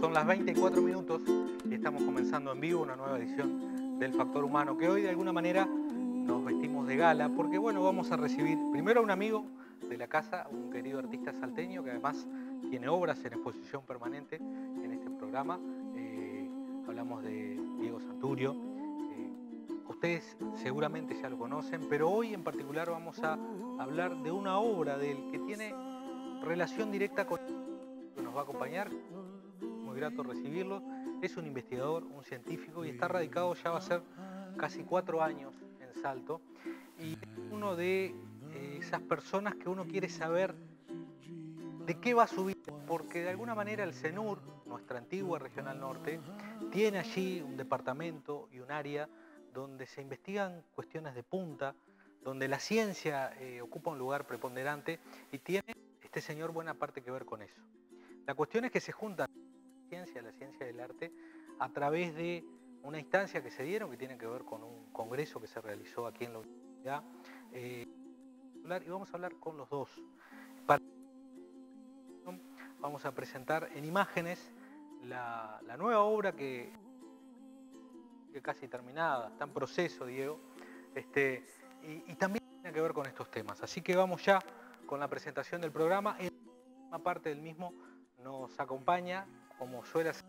Son las 24 minutos y estamos comenzando en vivo una nueva edición del Factor Humano, que hoy de alguna manera nos vestimos de gala, porque bueno, vamos a recibir primero a un amigo de la casa, un querido artista salteño que además tiene obras en exposición permanente en este programa. Eh, hablamos de Diego Santurio. Eh, ustedes seguramente ya lo conocen, pero hoy en particular vamos a hablar de una obra del que tiene relación directa con que nos va a acompañar. Grato recibirlo. Es un investigador, un científico y está radicado ya va a ser casi cuatro años en Salto. Y es uno de eh, esas personas que uno quiere saber de qué va a subir, porque de alguna manera el CENUR, nuestra antigua regional norte, tiene allí un departamento y un área donde se investigan cuestiones de punta, donde la ciencia eh, ocupa un lugar preponderante y tiene este señor buena parte que ver con eso. La cuestión es que se juntan ciencia, la ciencia del arte, a través de una instancia que se dieron que tiene que ver con un congreso que se realizó aquí en la universidad. Eh, y vamos a hablar con los dos. vamos a presentar en imágenes la, nueva obra que, que, casi terminada, está en proceso, Diego, este, y, también tiene que ver con estos temas. Así que vamos ya con la presentación del programa. En una parte del mismo nos acompaña, como suele hacer.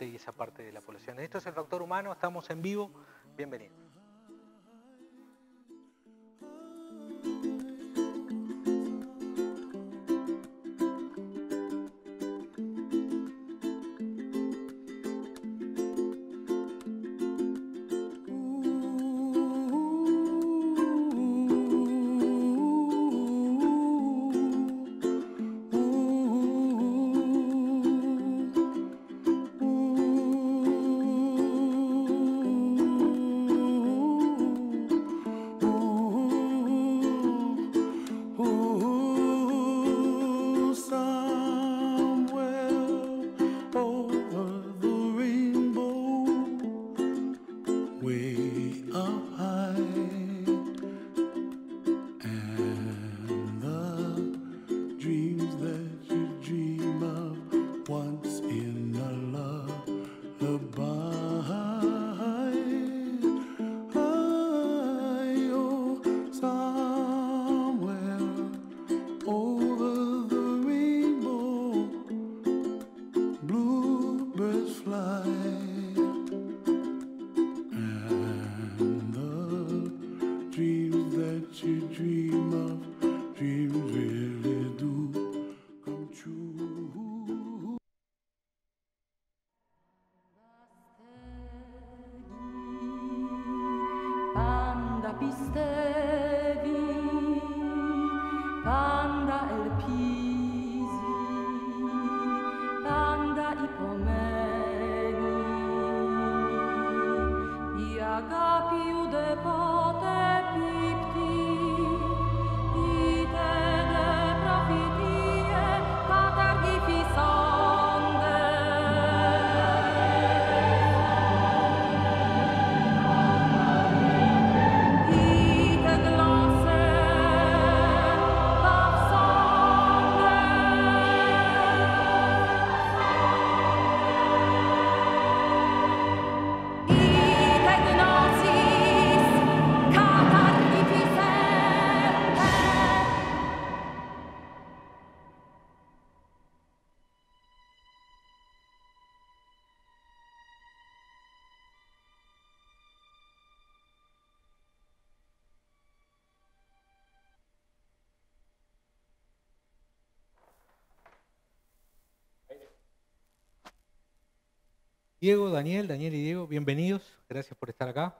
y esa parte de la población. Esto es el factor humano, estamos en vivo, bienvenido. Diego, Daniel, Daniel y Diego, bienvenidos, gracias por estar acá.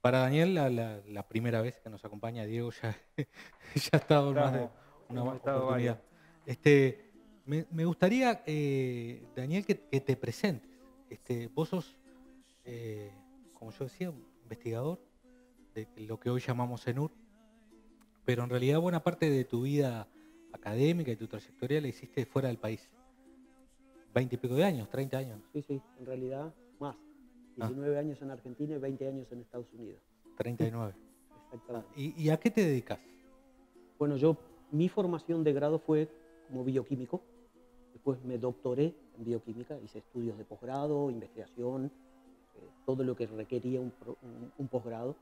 Para Daniel, la, primera vez que nos acompaña, Diego ya, ya ha estado más de una oportunidad. Este, me, gustaría, eh, Daniel, que, te presentes. Este, vos sos, eh, como yo decía, investigador de lo que hoy llamamos ENUR, pero en realidad buena parte de tu vida académica y tu trayectoria la hiciste fuera del país. 20 y pico de años, 30 años. Sí, sí, en realidad más. 19 ah. años en Argentina y 20 años en Estados Unidos. 39. exactamente. ¿Y, y a qué te dedicas? Bueno, yo, mi formación de grado fue como bioquímico. Después me doctoré en bioquímica, hice estudios de posgrado, investigación, eh, todo lo que requería un, un- un posgrado.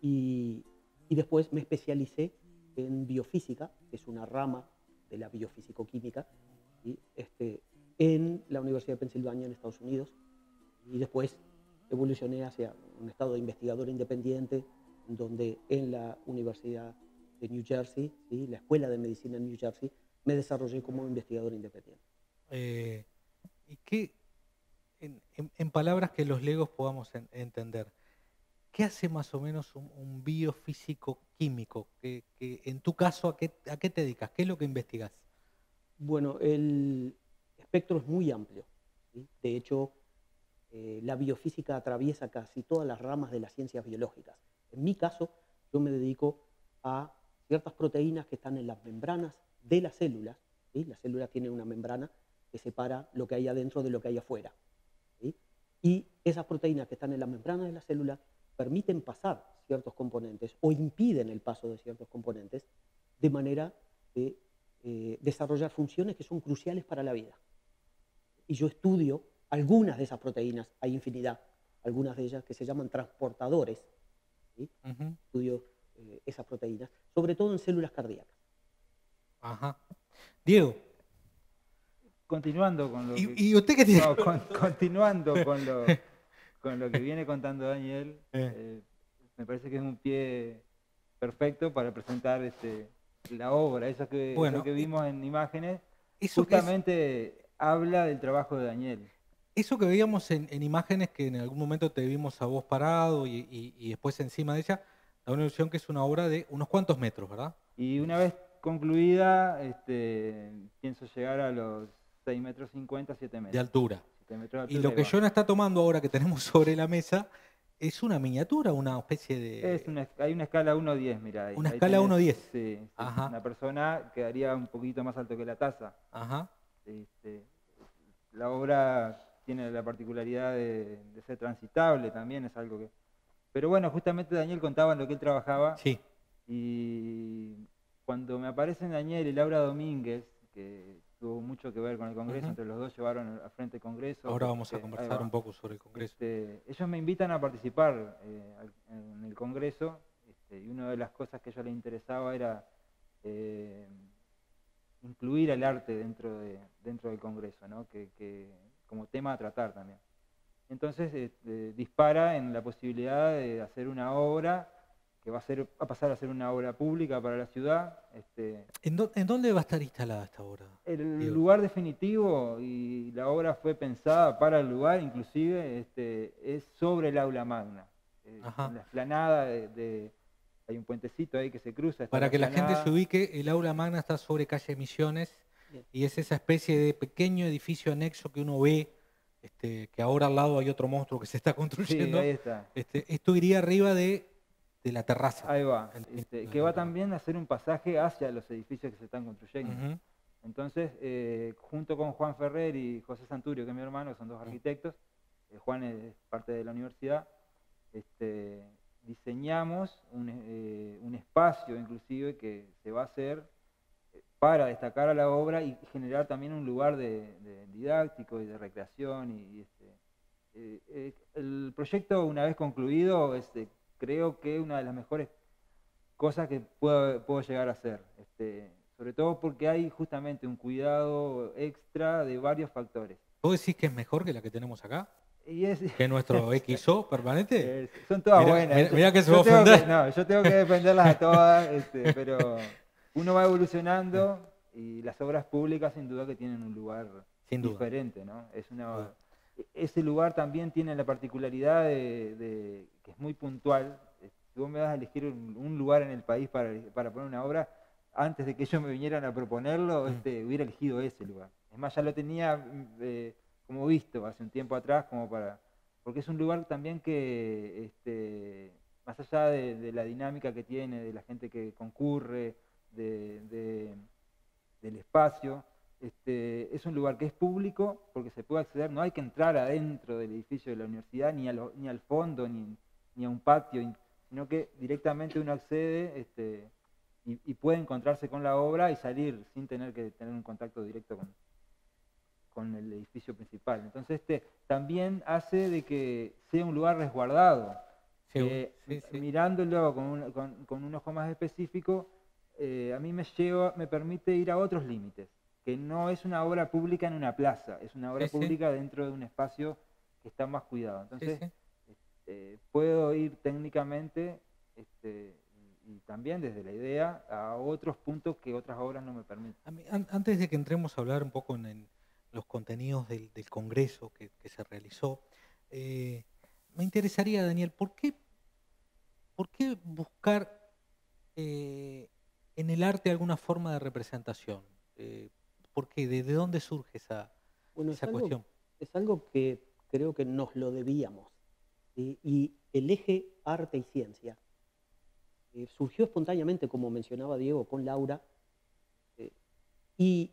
Y, y después me especialicé en biofísica, que es una rama de la biofísico-química, ¿sí? este, en la Universidad de Pensilvania en Estados Unidos. Y después evolucioné hacia un estado de investigador independiente, donde en la Universidad de New Jersey, ¿sí? la Escuela de Medicina en New Jersey, me desarrollé como investigador independiente. Eh, ¿Y qué, en, en- en palabras que los legos podamos en- entender, qué hace más o menos un, un biofísico químico? Que, que en tu caso, ¿a qué, ¿a qué te dedicas? ¿Qué es lo que investigas? Bueno, el espectro es muy amplio. De hecho, eh, la biofísica atraviesa casi todas las ramas de las ciencias biológicas. En mi caso, yo me dedico a ciertas proteínas que están en las membranas de las células. ¿sí? La célula tiene una membrana que separa lo que hay adentro de lo que hay afuera. Y esas proteínas que están en las membranas de la célula permiten pasar ciertos componentes o impiden el paso de ciertos componentes de manera de eh, desarrollar funciones que son cruciales para la vida. Y yo estudio algunas de esas proteínas, hay infinidad, algunas de ellas que se llaman transportadores. Estudio eh, esas proteínas, sobre todo en células cardíacas. Ajá. Diego, Continuando con lo ¿y, que, y usted qué tiene? no, con- continuando con lo, con lo que viene contando Daniel, Eh. eh, me parece que es un pie perfecto para presentar este, la obra. Eso que, eso Bueno, que y- vimos en imágenes Eso que, es- justamente habla del trabajo de Daniel. eso que veíamos en, en imágenes que en algún momento te vimos a vos parado y, y- y después encima de ella, da una ilusión que es una obra de unos cuantos metros, ¿verdad? Y una vez concluida, este, pienso llegar a los 6 metros 50, 7 metros. De altura. 7 metros de Y lo que. Jonah está tomando ahora que tenemos sobre la mesa es una miniatura, una especie de... Es una, hay una escala 1-10, mira. Una Ahí escala tenés- 1-10. Sí, sí, Ajá. Una persona quedaría un poquito más alto que la taza. Ajá. Este, la obra tiene la particularidad de, de ser transitable también, es algo que... Pero bueno, justamente Daniel contaba en lo que él trabajaba Sí. y cuando me aparecen Daniel y Laura Domínguez, que tuvo mucho que ver con el Congreso, entre los dos llevaron al frente el Congreso. Ahora vamos a porque- ahí conversar va. un poco sobre el Congreso. Este, ellos me invitan a participar eh, en el Congreso este, y una de las cosas que a ellos les interesaba era eh, incluir el arte dentro, de, dentro del Congreso, ¿no? que, que- como tema a tratar también. Entonces este, dispara en la posibilidad de hacer una obra que va a, ser, va a pasar a ser una obra pública para la ciudad. Este, ¿En, dó- en dónde va a estar instalada esta obra? el Diego. lugar definitivo y la obra fue pensada para el lugar, inclusive este, es sobre el aula magna. En la explanada de, de- hay un puentecito ahí que se cruza. Para que la gente se ubique, el aula magna está sobre calle Misiones Bien. y es esa especie de pequeño edificio anexo que uno ve, este, que ahora al lado hay otro monstruo que se está Sí, construyendo. ahí está. Este, esto iría arriba de, de la terraza. Ahí va. Este, que va también a hacer un pasaje hacia los edificios que se están construyendo. Entonces, eh, junto con Juan Ferrer y José Santurio, que es mi hermano, que son dos arquitectos, eh, Juan es parte de la universidad, este, diseñamos un, eh, un espacio inclusive que se va a hacer eh, para destacar a la obra y generar también un lugar de, de didáctico y de recreación. Y, este, eh, eh, el proyecto, una vez concluido, este, creo que una de las mejores cosas que puedo, puedo llegar a hacer. Este, sobre todo porque hay justamente un cuidado extra de varios factores. ¿Vos decís que es mejor que la que tenemos acá? Y es, ¿Que nuestro XO permanente? son todas buenas. mirá que se va a no, yo tengo que defenderlas a todas, este, pero uno va evolucionando y las obras públicas sin duda que tienen un lugar Sin diferente, ¿no? Es una, duda. ese lugar también tiene la particularidad de, de- que es muy puntual. Si vos me das a elegir un, un lugar en el país para, para poner una obra, antes de que ellos me vinieran a proponerlo, Mm. este, hubiera elegido ese lugar. Es más, ya lo tenía mm, eh, como visto hace un tiempo atrás, como para porque es un lugar también que, este, más allá de, la dinámica que tiene, de la gente que concurre, de- de- del espacio, este, es un lugar que es público porque se puede acceder, no hay que entrar adentro del edificio de la universidad, ni, lo- ni al fondo, ni, ni a un patio, in- sino que directamente uno accede este, y, puede encontrarse con la obra y salir sin tener que tener un contacto directo con, con el edificio principal. Entonces este también hace de que sea un lugar resguardado. Mirándolo con con, un ojo más específico, eh, a mí me, lleva, me permite ir a otros límites, que no es una obra pública en una plaza, es una obra pública dentro de un espacio que está más cuidado. Entonces, este, puedo ir técnicamente este, y también desde la idea a otros puntos que otras obras no me permiten. antes de que entremos a hablar un poco en, los contenidos del, Congreso que, se realizó, eh, me interesaría, Daniel, ¿por qué, por qué buscar eh, en el arte alguna forma de representación? Eh, ¿Por qué? ¿De, dónde surge esa, cuestión? es algo que creo que nos lo debíamos. Y el eje arte y ciencia eh, surgió espontáneamente, como mencionaba Diego, con Laura, y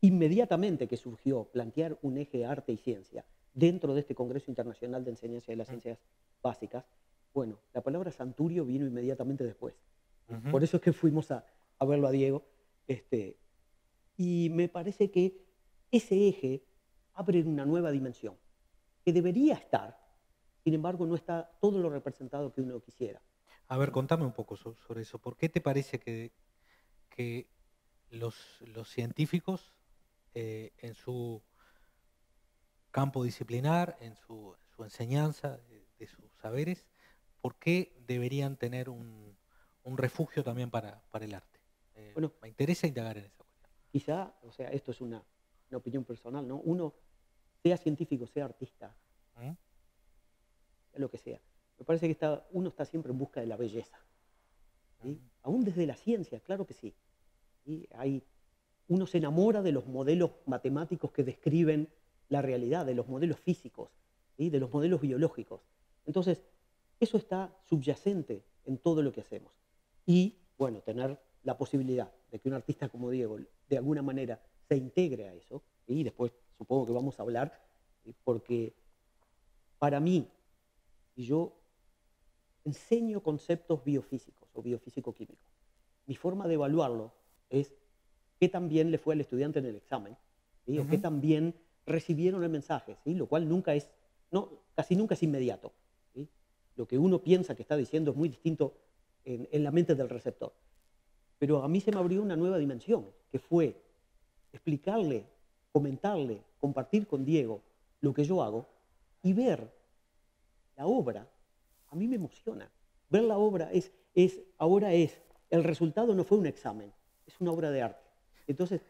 inmediatamente que surgió plantear un eje arte y ciencia dentro de este Congreso Internacional de Enseñanza de las Ciencias Básicas, bueno, la palabra santurio vino inmediatamente después. Por eso es que fuimos a, verlo a Diego. Este, y me parece que ese eje abre una nueva dimensión, que debería estar, sin embargo no está todo lo representado que uno quisiera. A ver, contame un poco sobre eso. ¿Por qué te parece que, que los, científicos eh, en su campo disciplinar, en su, enseñanza de, sus saberes, por qué deberían tener un, un refugio también para, para el arte. Eh, bueno, me interesa indagar en esa cuestión. Quizá, o sea, esto es una, opinión personal, ¿no? Uno, sea científico, sea artista, sea lo que sea, me parece que está, uno está siempre en busca de la belleza. ¿sí? Mm. Aún desde la ciencia, claro que sí. Hay, uno se enamora de los modelos matemáticos que describen la realidad, de los modelos físicos, de los modelos biológicos. Entonces, eso está subyacente en todo lo que hacemos. Y, bueno, tener la posibilidad de que un artista como Diego, de alguna manera, se integre a eso, y después supongo que vamos a hablar, porque para mí, y yo enseño conceptos biofísicos o biofísico-químicos, mi forma de evaluarlo es qué tan bien le fue al estudiante en el examen, o qué tan bien recibieron el mensaje, ¿sí? lo cual nunca es, no, casi nunca es inmediato. Lo que uno piensa que está diciendo es muy distinto en, la mente del receptor. Pero a mí se me abrió una nueva dimensión, que fue explicarle, comentarle, compartir con Diego lo que yo hago y ver la obra. A mí me emociona. Ver la obra es, es, ahora es, el resultado no fue un examen, es una obra de arte. Entonces,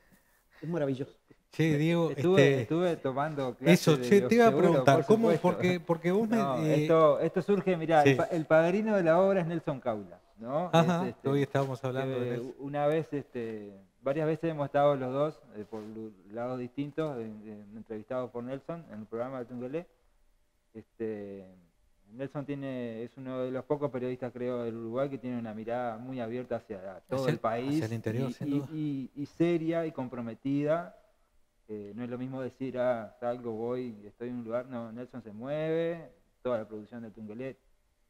es maravilloso. Sí, Diego, estuve, este, tomando clases Eso, te iba a preguntar, ¿cómo? Porque, porque vos me... Eh, esto, surge, mira, el, padrino de la obra es Nelson Caula, ¿no? Este, hoy estábamos hablando de eso. Una vez, este, varias veces hemos estado los dos, eh, por lados distintos, entrevistados por Nelson en el programa de Tungelé. Este, Nelson tiene, es uno de los pocos periodistas, creo, del Uruguay que tiene una mirada muy abierta hacia todo el, país. el interior, y, y, seria y comprometida no es lo mismo decir, ah, salgo, voy, estoy en un lugar. No, Nelson se mueve, toda la producción de Tungelet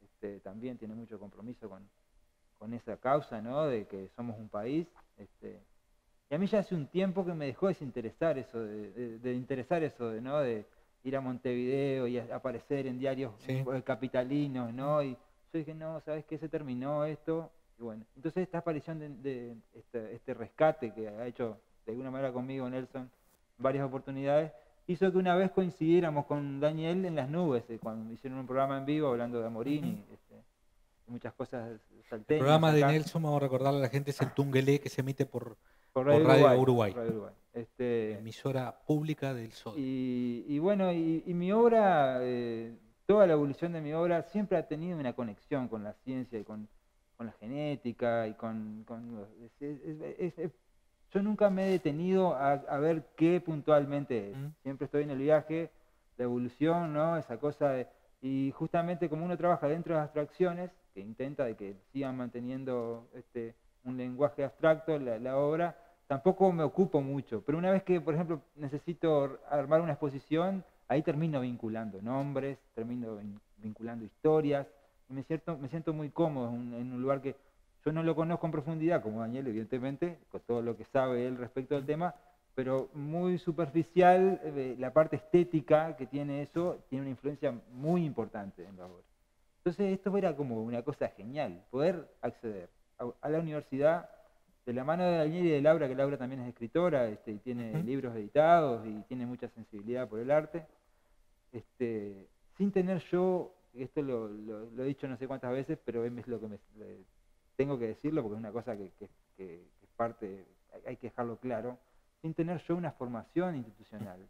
este, también tiene mucho compromiso con, con, esa causa, ¿no? De que somos un país. Este, y a mí ya hace un tiempo que me dejó desinteresar eso, de, interesar eso, de, ¿no? De ir a Montevideo y aparecer en diarios capitalinos, ¿no? Y yo dije, no, ¿sabes qué? Se terminó esto. Y bueno, entonces esta aparición de, este, este rescate que ha hecho de alguna manera conmigo Nelson, varias oportunidades, hizo que una vez coincidiéramos con Daniel en las nubes, eh, cuando hicieron un programa en vivo hablando de Amorini, este, muchas cosas salteñas. El programa de Nelson, vamos a recordarle a la gente, es el Tungelé que se emite por, Radio, Uruguay. Este, emisora pública del Sol. Y, bueno, y, mi obra, eh, toda la evolución de mi obra siempre ha tenido una conexión con la ciencia y con, la genética y con... Yo nunca me he detenido a, ver qué puntualmente es. Siempre estoy en el viaje, de evolución, ¿no? Esa cosa de... Y justamente como uno trabaja dentro de abstracciones, que intenta de que sigan manteniendo este, un lenguaje abstracto la, obra, tampoco me ocupo mucho. Pero una vez que, por ejemplo, necesito armar una exposición, ahí termino vinculando nombres, termino vinculando historias, y me siento, me siento muy cómodo en, en un lugar que yo no lo conozco en profundidad, como Daniel, evidentemente, con todo lo que sabe él respecto al tema, pero muy superficial, eh, la parte estética que tiene eso tiene una influencia muy importante en la obra. Entonces esto era como una cosa genial, poder acceder a, la universidad de la mano de Daniel y de Laura, que Laura también es escritora, este, y tiene libros editados y tiene mucha sensibilidad por el arte, este, sin tener yo, esto lo, he dicho no sé cuántas veces, pero es lo que me, tengo que decirlo porque es una cosa que, que es parte, hay que dejarlo claro, sin tener yo una formación institucional.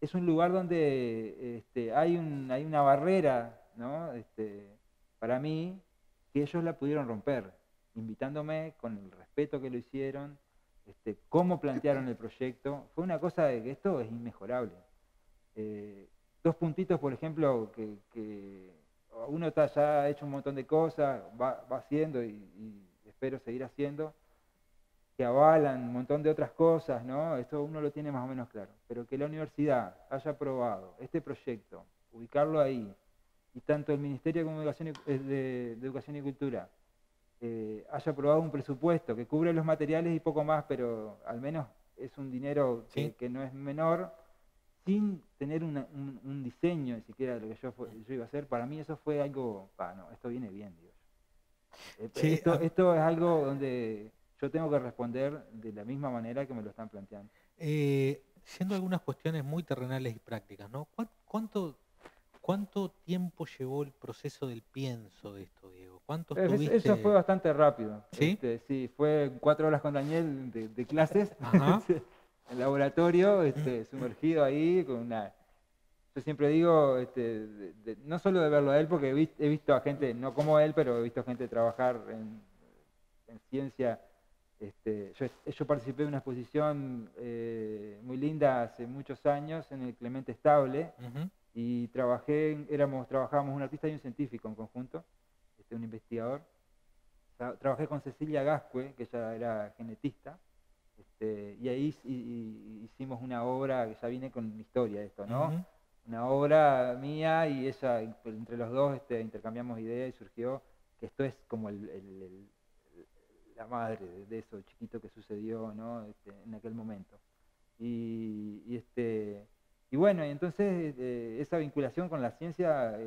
Es un lugar donde este, hay, un, hay una barrera, ¿no? Este, para mí, que ellos la pudieron romper, invitándome con el respeto que lo hicieron, este, cómo plantearon el proyecto. Fue una cosa de que esto es inmejorable. Eh, dos puntitos, por ejemplo, que, uno está, ya ha hecho un montón de cosas, va, haciendo y espero seguir haciendo que avalan un montón de otras cosas, ¿no? Esto uno lo tiene más o menos claro. Pero que la universidad haya aprobado este proyecto, ubicarlo ahí, y tanto el Ministerio de, Educación y, eh, de, Educación y Cultura eh, haya aprobado un presupuesto que cubre los materiales y poco más, pero al menos es un dinero que, no es menor, sin tener un, diseño ni siquiera de lo que yo, yo, iba a hacer, para mí eso fue algo, ah, no, esto viene bien, Dios. Eh, esto, ah. esto es algo donde yo tengo que responder de la misma manera que me lo están planteando. Eh, siendo algunas cuestiones muy terrenales y prácticas, ¿no? ¿Cuánto, cuánto tiempo llevó el proceso del pienso de esto, Diego? ¿Cuánto Eso fue bastante rápido. ¿Sí? Este, sí, fue cuatro horas con Daniel de, clases en laboratorio, este, sumergido ahí con una... Yo siempre digo, este, no solo de verlo a él, porque he, visto a gente, no como él, pero he visto a gente trabajar en, en ciencia este, yo, participé de una exposición eh, muy linda hace muchos años en el Clemente Estable y trabajé, éramos, trabajábamos un artista y un científico en conjunto, este, un investigador. trabajé con Cecilia Gascue, que ella era genetista, este, y ahí hicimos una obra que ya viene con historia esto, ¿no? Una obra mía y ella, entre los dos este, intercambiamos ideas y surgió que esto es como el la madre de, eso chiquito que sucedió ¿no? Este, en aquel momento. Y, este, y bueno, entonces eh, esa vinculación con la ciencia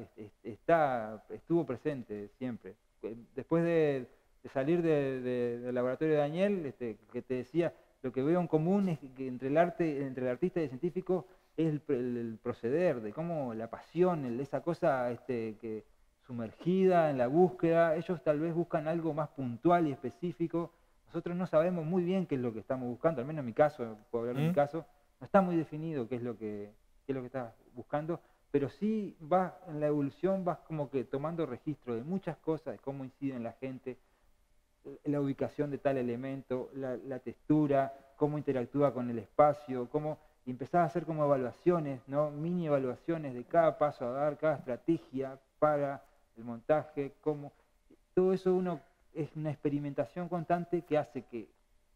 está, estuvo presente siempre. Eh, después de, salir del laboratorio de Daniel, este, que te decía, lo que veo en común es que entre el arte, entre el artista y el científico es el, proceder, de cómo la pasión, esa cosa este, que, sumergida en la búsqueda, ellos tal vez buscan algo más puntual y específico. Nosotros no sabemos muy bien qué es lo que estamos buscando, al menos en mi caso, puedo hablar de mi caso, no está muy definido qué es lo que, qué es lo que estás buscando, pero sí vas en la evolución, vas como que tomando registro de muchas cosas, de cómo incide en la gente, la ubicación de tal elemento, la, textura, cómo interactúa con el espacio, cómo y empezás a hacer como evaluaciones, ¿no? mini evaluaciones de cada paso a dar, cada estrategia para el montaje, cómo... Todo eso uno es una experimentación constante que hace que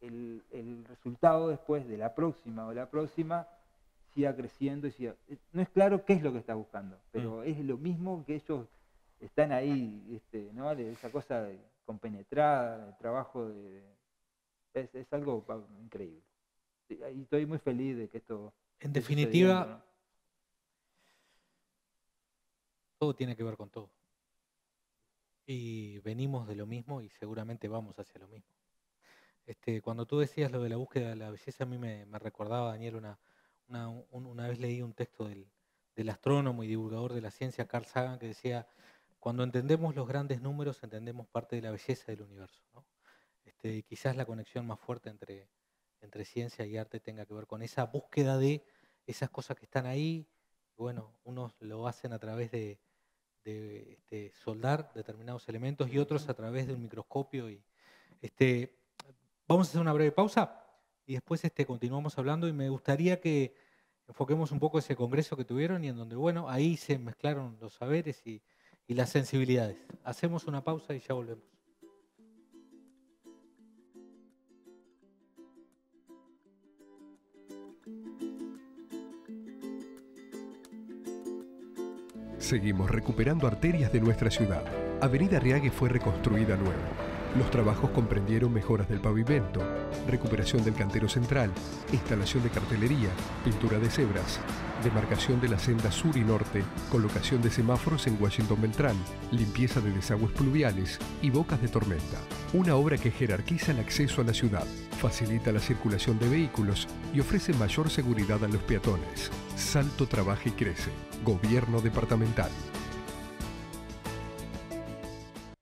el, resultado después de la próxima o la próxima siga creciendo y siga... Eh, no es claro qué es lo que está buscando, pero mm. es lo mismo que ellos están ahí, este, ¿no? esa cosa de, compenetrada, el trabajo de... Es, es algo increíble. Y estoy muy feliz de que esto... En definitiva, todo tiene que ver con todo. Y venimos de lo mismo y seguramente vamos hacia lo mismo. Este, cuando tú decías lo de la búsqueda de la belleza, a mí me, recordaba, Daniel, una, una, vez leí un texto del, astrónomo y divulgador de la ciencia, Carl Sagan, que decía, cuando entendemos los grandes números, entendemos parte de la belleza del universo. Este, y quizás la conexión más fuerte entre, entre ciencia y arte tenga que ver con esa búsqueda de esas cosas que están ahí. Bueno, unos lo hacen a través de, de este, soldar determinados elementos y otros a través de un microscopio. Y, este, vamos a hacer una breve pausa y después este, continuamos hablando y me gustaría que enfoquemos un poco ese congreso que tuvieron y en donde, bueno, ahí se mezclaron los saberes y, las sensibilidades. Hacemos una pausa y ya volvemos. Seguimos recuperando arterias de nuestra ciudad. Avenida Riague fue reconstruida nueva. Los trabajos comprendieron mejoras del pavimento, recuperación del cantero central, instalación de cartelería, pintura de cebras, demarcación de la senda sur y norte, colocación de semáforos en Washington Beltrán, limpieza de desagües pluviales y bocas de tormenta. Una obra que jerarquiza el acceso a la ciudad, facilita la circulación de vehículos y ofrece mayor seguridad a los peatones. Salto trabaja y crece. Gobierno departamental.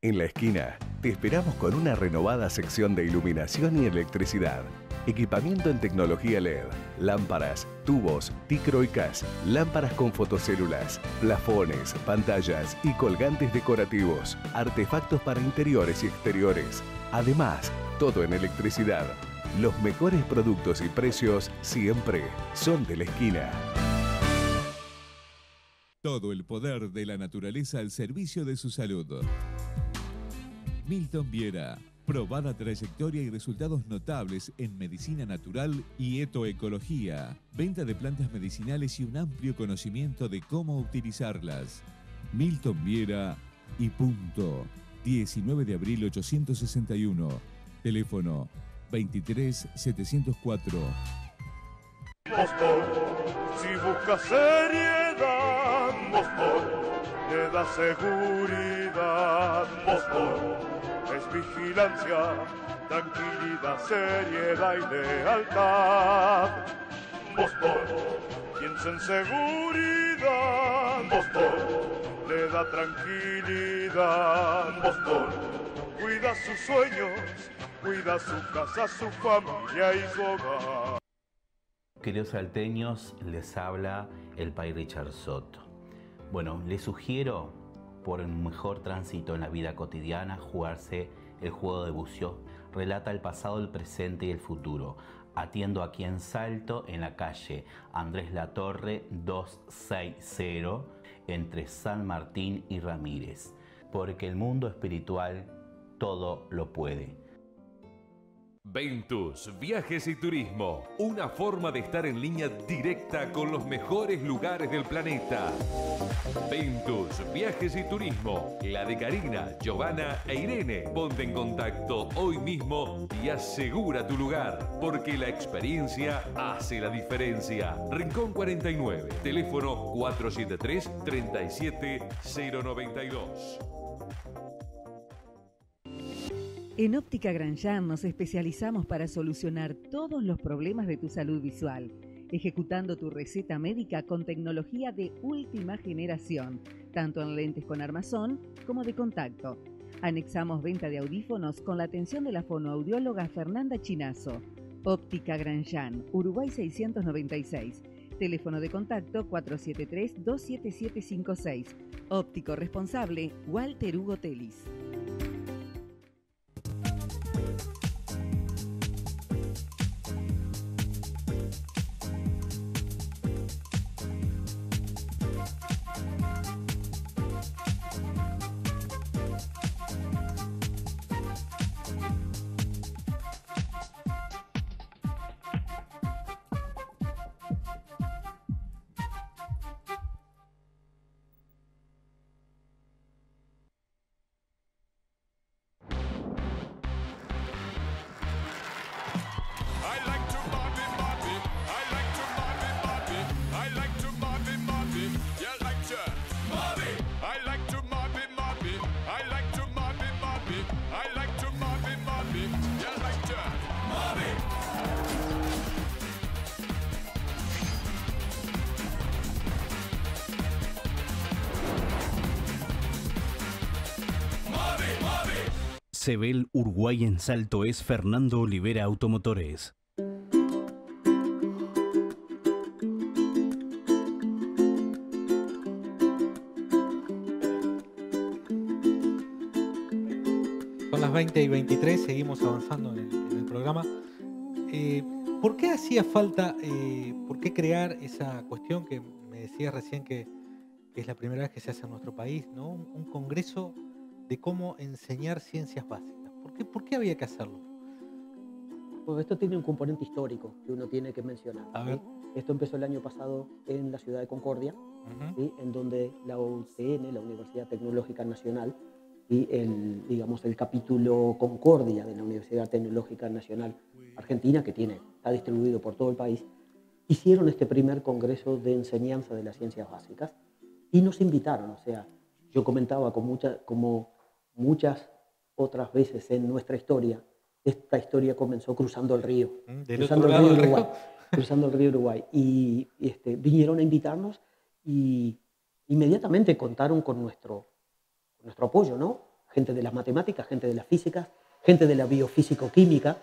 En la esquina, te esperamos con una renovada sección de iluminación y electricidad. Equipamiento en tecnología LED, lámparas, tubos, ticro y CAS, lámparas con fotocélulas, plafones, pantallas y colgantes decorativos, artefactos para interiores y exteriores. Además, todo en electricidad. Los mejores productos y precios siempre son de la esquina. Todo el poder de la naturaleza al servicio de su salud. Milton Viera. Probada trayectoria y resultados notables en medicina natural y etoecología. Venta de plantas medicinales y un amplio conocimiento de cómo utilizarlas. Milton Viera y punto. 19 de abril 861. Teléfono 23 704. si buscas seriedad, Mostor, le da seguridad, Mostor es vigilancia, tranquilidad, seriedad y lealtad. Boston, piensa en seguridad. Boston, le da tranquilidad. Boston, cuida sus sueños, cuida su casa, su familia y su hogar. Queridos salteños, les habla el Pai Richard Soto. Bueno, les sugiero por un mejor tránsito en la vida cotidiana, jugarse el juego de bucio. Relata el pasado, el presente y el futuro. Atiendo aquí en Salto, en la calle Andrés Latorre 260, entre San Martín y Ramírez. Porque el mundo espiritual todo lo puede. Ventus, viajes y turismo. Una forma de estar en línea directa con los mejores lugares del planeta. Ventus, viajes y turismo. La de Karina, Giovanna e Irene. Ponte en contacto hoy mismo y asegura tu lugar, porque la experiencia hace la diferencia. Rincón 49, teléfono 473 37092. En Óptica Granjan nos especializamos para solucionar todos los problemas de tu salud visual, ejecutando tu receta médica con tecnología de última generación, tanto en lentes con armazón como de contacto. Anexamos venta de audífonos con la atención de la fonoaudióloga Fernanda Chinazo. Óptica Granjan, Uruguay 696. Teléfono de contacto 473-27756. Óptico responsable Walter Hugo Telis. Sebel Uruguay en Salto es Fernando Olivera Automotores. Son las 20 y 23, seguimos avanzando en el, programa. Eh, ¿Por qué hacía falta, eh, por qué crear esa cuestión que me decías recién que, es la primera vez que se hace en nuestro país, ¿no? un congreso de cómo enseñar ciencias básicas. ¿Por qué, por qué había que hacerlo? Pues esto tiene un componente histórico que uno tiene que mencionar. Esto empezó el año pasado en la ciudad de Concordia, ¿sí? en donde la UTN, la Universidad Tecnológica Nacional, y el, digamos, el capítulo Concordia de la Universidad Tecnológica Nacional Argentina, que tiene, está distribuido por todo el país, hicieron este primer congreso de enseñanza de las ciencias básicas y nos invitaron. O sea, yo comentaba con mucha, como muchas otras veces en nuestra historia, esta historia comenzó cruzando el río, Mm, cruzando el río Uruguay, cruzando el río Uruguay. Y este, vinieron a invitarnos y inmediatamente contaron con nuestro, con nuestro apoyo, ¿no? Gente de las matemáticas, gente de las físicas, gente de la biofísico-química,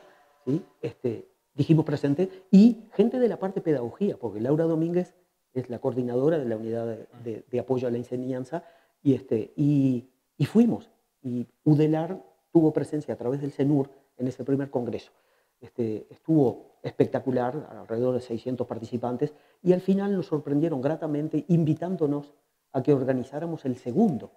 ¿sí? Este, dijimos presente, y gente de la parte pedagogía, porque Laura Domínguez es la coordinadora de la unidad de, de- de apoyo a la enseñanza, y, este, y, y fuimos. Y UDELAR tuvo presencia a través del CENUR en ese primer congreso. Este, estuvo espectacular, alrededor de 600 participantes, y al final nos sorprendieron gratamente invitándonos a que organizáramos el segundo.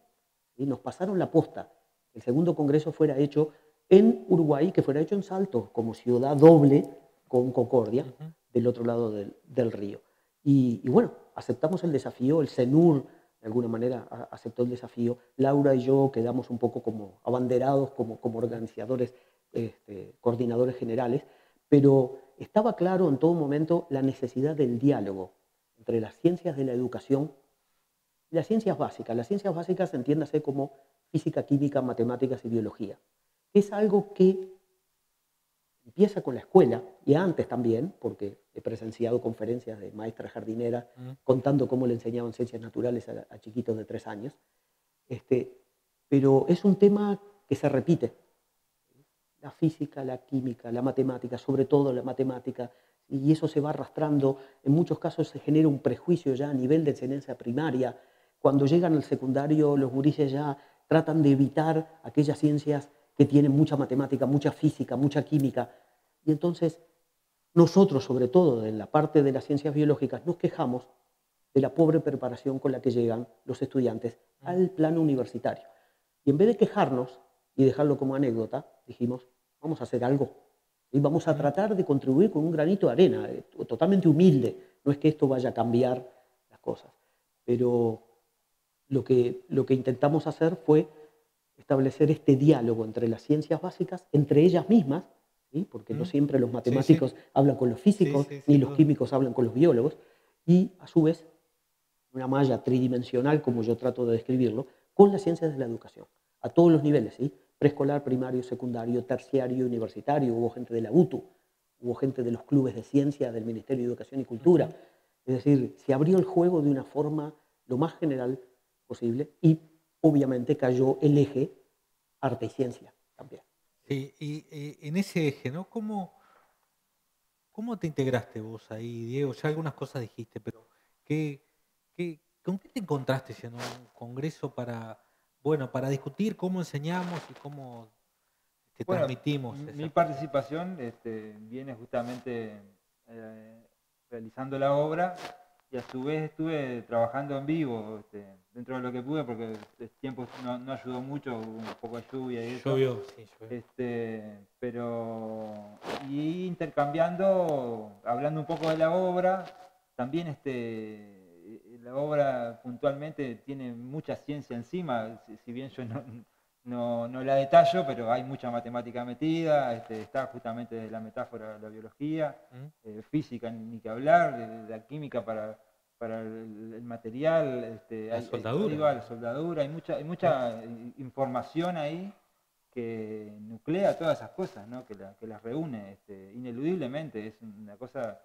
Y nos pasaron la posta. El segundo congreso fuera hecho en Uruguay, que fuera hecho en Salto, como ciudad doble con Concordia, del otro lado del, del río. Y, y bueno, aceptamos el desafío, el CENUR de alguna manera aceptó el desafío. Laura y yo quedamos un poco como abanderados, como, como organizadores, este, coordinadores generales, pero estaba claro en todo momento la necesidad del diálogo entre las ciencias de la educación y las ciencias básicas. Las ciencias básicas entiéndase como física, química, matemáticas y biología. Es algo que empieza con la escuela y antes también, porque he presenciado conferencias de maestras jardineras Mm. contando cómo le enseñaban ciencias naturales a, a chiquitos de tres años. Este, pero es un tema que se repite. La física, la química, la matemática, sobre todo la matemática, y eso se va arrastrando. En muchos casos se genera un prejuicio ya a nivel de enseñanza primaria. Cuando llegan al secundario, los gurises ya tratan de evitar aquellas ciencias que tienen mucha matemática, mucha física, mucha química. Y entonces nosotros, sobre todo en la parte de las ciencias biológicas, nos quejamos de la pobre preparación con la que llegan los estudiantes al plano universitario. Y en vez de quejarnos y dejarlo como anécdota, dijimos, vamos a hacer algo. Y vamos a tratar de contribuir con un granito de arena, eh, totalmente humilde. No es que esto vaya a cambiar las cosas. Pero lo que, lo que intentamos hacer fue establecer este diálogo entre las ciencias básicas, entre ellas mismas, ¿sí? porque no siempre los Sí, sí. matemáticos hablan con los físicos, ni los químicos hablan con los biólogos, y a su vez una malla tridimensional, como yo trato de describirlo, con las ciencias de la educación, a todos los niveles, ¿sí? preescolar, primario, secundario, terciario, universitario, hubo gente de la UTU, hubo gente de los clubes de ciencia del Ministerio de Educación y Cultura, es decir, se abrió el juego de una forma lo más general posible y obviamente cayó el eje arte y ciencia también. Sí, y en ese eje, ¿no? ¿Cómo, ¿Cómo te integraste vos ahí, Diego? Ya algunas cosas dijiste, pero ¿qué, qué, ¿con qué te encontraste siendo un congreso para, bueno, para discutir cómo enseñamos y cómo te Bueno, transmitimos? Mi participación este, viene justamente eh, realizando la obra y a su vez estuve trabajando en vivo este, dentro de lo que pude porque el tiempo no, no ayudó mucho, hubo un poco de lluvia y eso. Llovió, sí, llovió. Este, pero y intercambiando, hablando un poco de la obra, también este, la obra puntualmente tiene mucha ciencia encima, si, si bien yo no, no, no la detallo, pero hay mucha matemática metida, este, está justamente desde la metáfora de la biología, ¿Mm? eh, física ni, que hablar, de, de la química para, para el, el material, este, La hay- soldadura. la soldadura, hay mucha, hay mucha información ahí que nuclea todas esas cosas, ¿no? que, la- que las reúne este, ineludiblemente, es una cosa,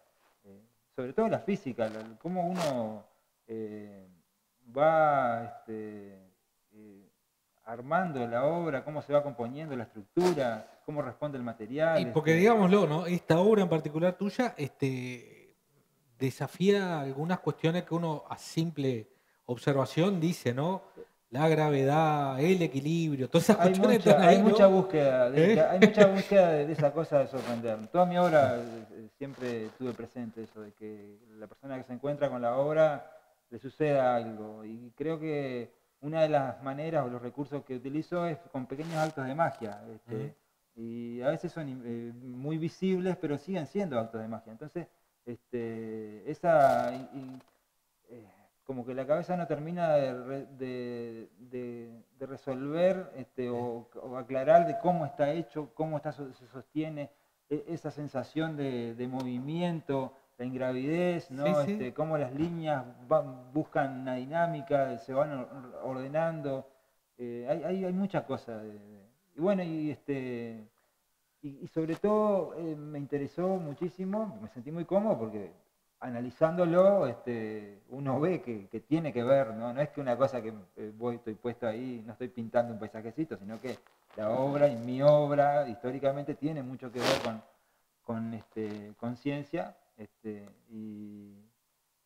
eh, sobre todo la física, la- cómo uno eh, va este, eh, armando la obra, cómo se va componiendo la estructura, cómo responde el material. Y porque este, digámoslo, ¿no? Esta obra en particular tuya, este, desafía algunas cuestiones que uno a simple observación dice, ¿no? La gravedad, el equilibrio, todas esas hay cuestiones mucha, ahí, hay ¿no? mucha búsqueda, de, ¿Eh? hay mucha búsqueda de, de esa cosa de sorprender. Toda mi obra eh, siempre tuve presente eso, de que la persona que se encuentra con la obra le suceda algo. Y creo que una de las maneras o los recursos que utilizo es con pequeños actos de magia. este, Y a veces son eh, muy visibles, pero siguen siendo actos de magia. Entonces, este, esa, y- y, eh, como que la cabeza no termina de, re- de- de- de resolver este, o, o aclarar de cómo está hecho, cómo está, se sostiene e- esa sensación de movimiento, la ingravidez, ¿no? Sí, sí. Este, cómo las líneas van- buscan una dinámica, se van or- ordenando. eh, hay, hay, hay muchas cosas. de- de- y bueno, y este y, y sobre todo eh, me interesó muchísimo, me sentí muy cómodo porque analizándolo este, uno ve que, que tiene que ver, ¿no? No es que una cosa que eh, voy, estoy puesto ahí, no estoy pintando un paisajecito, sino que la obra y mi obra históricamente tiene mucho que ver con, con este, conciencia. Este, y,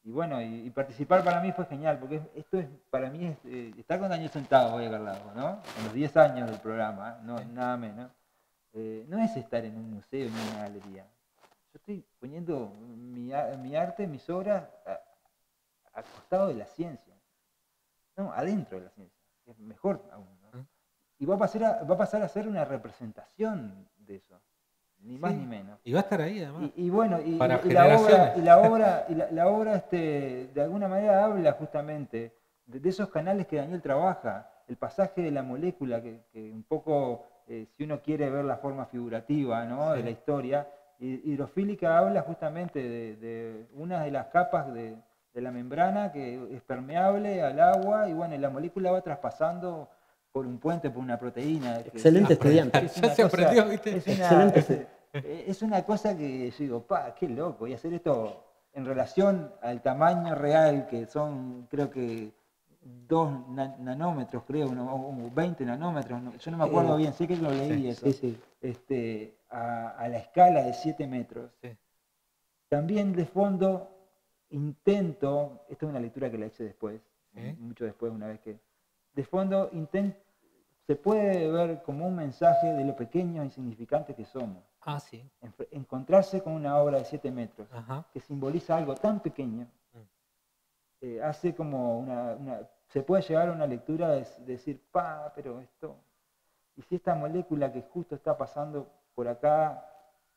y bueno, y, y participar para mí fue genial, porque es- esto es, para mí es eh, estar con Daniel sentado hoy acá al lado, ¿no? En los 10 años del programa, ¿eh? no, nada menos. Eh, no es estar en un museo ni en una galería. Yo estoy poniendo mi, a- mi arte, mis obras a, a costado de la ciencia. No, adentro de la ciencia. Es mejor aún. ¿no? Y va a, pasar a, va a pasar a ser una representación de eso. Ni más Sí. ni menos. Y va a estar ahí además. Y, y bueno, y, Para y la obra, y la obra, y la, la obra este, de alguna manera habla justamente de, de esos canales que Daniel trabaja, el pasaje de la molécula, que, que un poco, eh, si uno quiere ver la forma figurativa ¿no? de la historia, hidrofílica habla justamente de, de una de las capas de, de la membrana que es permeable al agua, y bueno, y la molécula va traspasando por un puente, por una proteína. Excelente es estudiante. una Ya se cosa- aprendió, ¿viste? es una- Excelente es- eh, es una cosa que yo digo, pa, qué loco, y hacer esto en relación al tamaño real, que son, creo que, dos na- nanómetros, creo, uno- o 20 nanómetros, no- yo no me acuerdo Eh, bien, sé que lo leí eso, Sí, sí. este, a, a la escala de 7 metros. Sí. También de fondo intento, esta es una lectura que la hice después, mucho después, una vez que, de fondo se puede ver como un mensaje de lo pequeños e insignificantes que somos. Ah, sí. Enf- encontrarse con una obra de 7 metros Ajá. que simboliza algo tan pequeño, Mm. eh, hace como una, una- Se puede llegar a una lectura de, decir, pa, pero esto. Y si esta molécula que justo está pasando por acá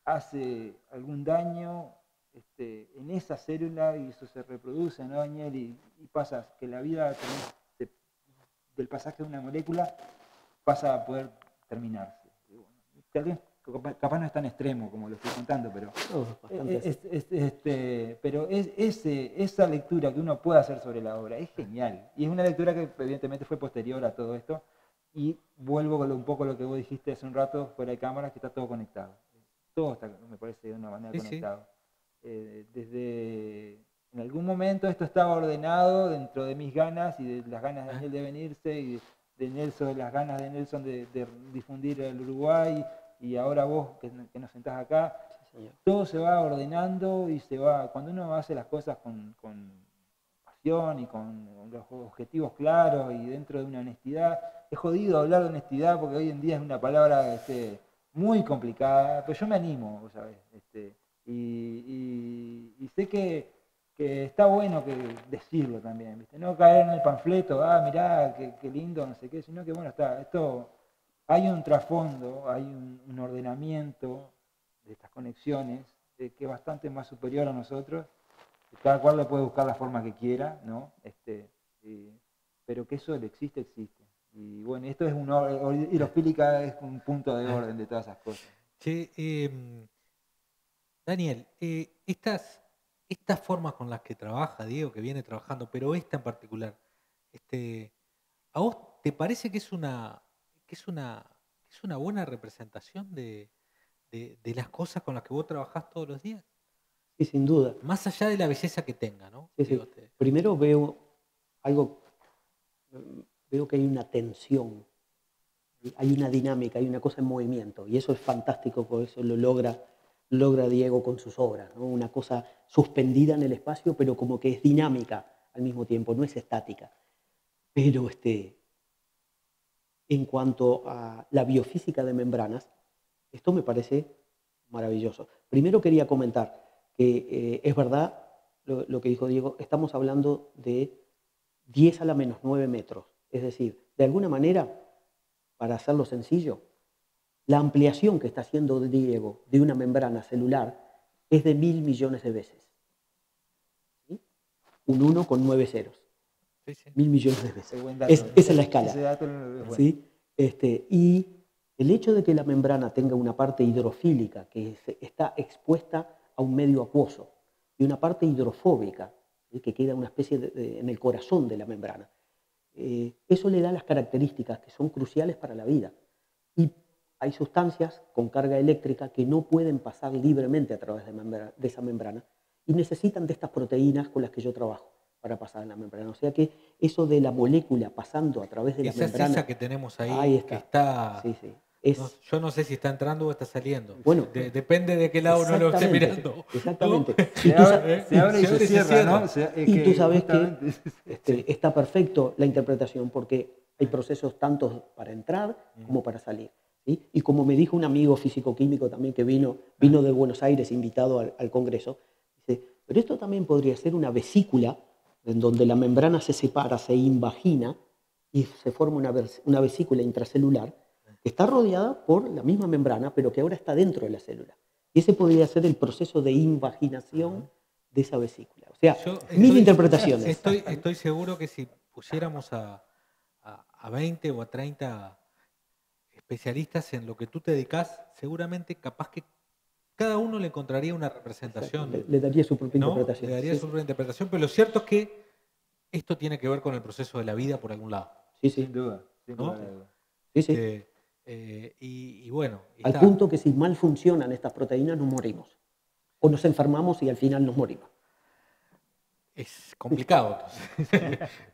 hace algún daño este, en esa célula y eso se reproduce, ¿no, Daniel? Y, y pasa que la vida del pasaje de una molécula pasa a poder terminarse. Bueno, vez capaz, capaz no es tan extremo como lo estoy contando, pero eh, es- es- este, pero es, ese, esa lectura que uno puede hacer sobre la obra es genial. Y es una lectura que evidentemente fue posterior a todo esto. Y vuelvo con lo- un poco a lo que vos dijiste hace un rato fuera de cámara, que está todo conectado. Todo está, me parece, de una manera Sí, sí. conectado. Eh, desde en algún momento esto estaba ordenado dentro de mis ganas y de las ganas de Ah. Daniel de venirse y de, Nelson, de las ganas de Nelson de, de difundir el Uruguay y ahora vos que, que nos sentás acá, Sí, todo se va ordenando y se va, cuando uno hace las cosas con, con pasión y con los objetivos claros y dentro de una honestidad, es jodido hablar de honestidad porque hoy en día es una palabra este, muy complicada, pero yo me animo, vos sabés, este, y, y- y sé que, que está bueno que decirlo también, ¿viste? no caer en el panfleto, ah, mirá, qué, qué lindo, no sé qué, sino que bueno, está, esto, hay un trasfondo, hay un, un ordenamiento de estas conexiones eh, que es bastante más superior a nosotros. Cada cual le puede buscar la forma que quiera, ¿no? Este, eh, pero que eso existe, existe. Y bueno, esto es un or- or- hidrofílica es un punto de orden de todas esas cosas. Che, em, Daniel, eh, estas, estas formas con las que trabaja Diego, que viene trabajando, pero esta en particular, este, ¿a vos te parece que es una, que es una, que es una buena representación de, de- de las cosas con las que vos trabajás todos los días? Sí, sin duda. Más allá de la belleza que tenga, ¿no? Sí, sí. Digo, te- Primero veo algo, mm, veo que hay una tensión, hay una dinámica, hay una cosa en movimiento, y eso es fantástico, por eso lo logra, logra Diego con sus obras, ¿no? una cosa suspendida en el espacio, pero como que es dinámica al mismo tiempo, no es estática. Pero este, en cuanto a la biofísica de membranas, esto me parece maravilloso. Primero quería comentar que eh, es verdad lo, lo que dijo Diego, estamos hablando de 10 a la menos 9 metros. Es decir, de alguna manera, para hacerlo sencillo, la ampliación que está haciendo Diego de una membrana celular es de mil millones de veces. ¿Sí? Un 1 con 9 ceros. Sí, sí. Mil millones de veces. Dato. Es- esa es la escala. Ese dato lo- es bueno. ¿sí? Este, y el hecho de que la membrana tenga una parte hidrofílica que está expuesta a un medio acuoso y una parte hidrofóbica que queda una especie de- de- en el corazón de la membrana, eh, eso le da las características que son cruciales para la vida. Y hay sustancias con carga eléctrica que no pueden pasar libremente a través de, membra- de esa membrana y necesitan de estas proteínas con las que yo trabajo para pasar en la membrana. O sea que eso de la molécula pasando a través de la Esa es membrana... esa que tenemos ahí, Ahí que está. está... Sí, sí. Es- no- yo no sé si está entrando o está saliendo. Bueno, De- depende de qué lado uno lo esté mirando. Exactamente. Y tú sa- abre, se abre y se cierra, ¿no? Se- es y tú que sabes que justamente- este, está perfecto la interpretación porque hay procesos tanto para entrar como para salir. ¿Sí? Y como me dijo un amigo físico-químico también que vino, vino de Buenos Aires invitado al, al Congreso, dice, pero esto también podría ser una vesícula en donde la membrana se separa, se invagina y se forma una, vesícula intracelular que está rodeada por la misma membrana, pero que ahora está dentro de la célula. Y ese podría ser el proceso de invaginación de esa vesícula. O sea, Yo mil estoy- interpretaciones. Estoy, estoy seguro que si pusiéramos a, a, a 20 o a 30 especialistas en lo que tú te dedicas, seguramente capaz que cada uno le encontraría una representación. Le, le daría su propia ¿no? interpretación. Le daría Sí, su propia interpretación, pero lo cierto es que esto tiene que ver con el proceso de la vida por algún lado. sí, sí. Sin duda. sin ¿no? lugar a dudas. sí, sí. Eh, eh, y, y bueno, y Al está. punto que si mal funcionan estas proteínas nos morimos. O nos enfermamos y al final nos morimos. es complicado.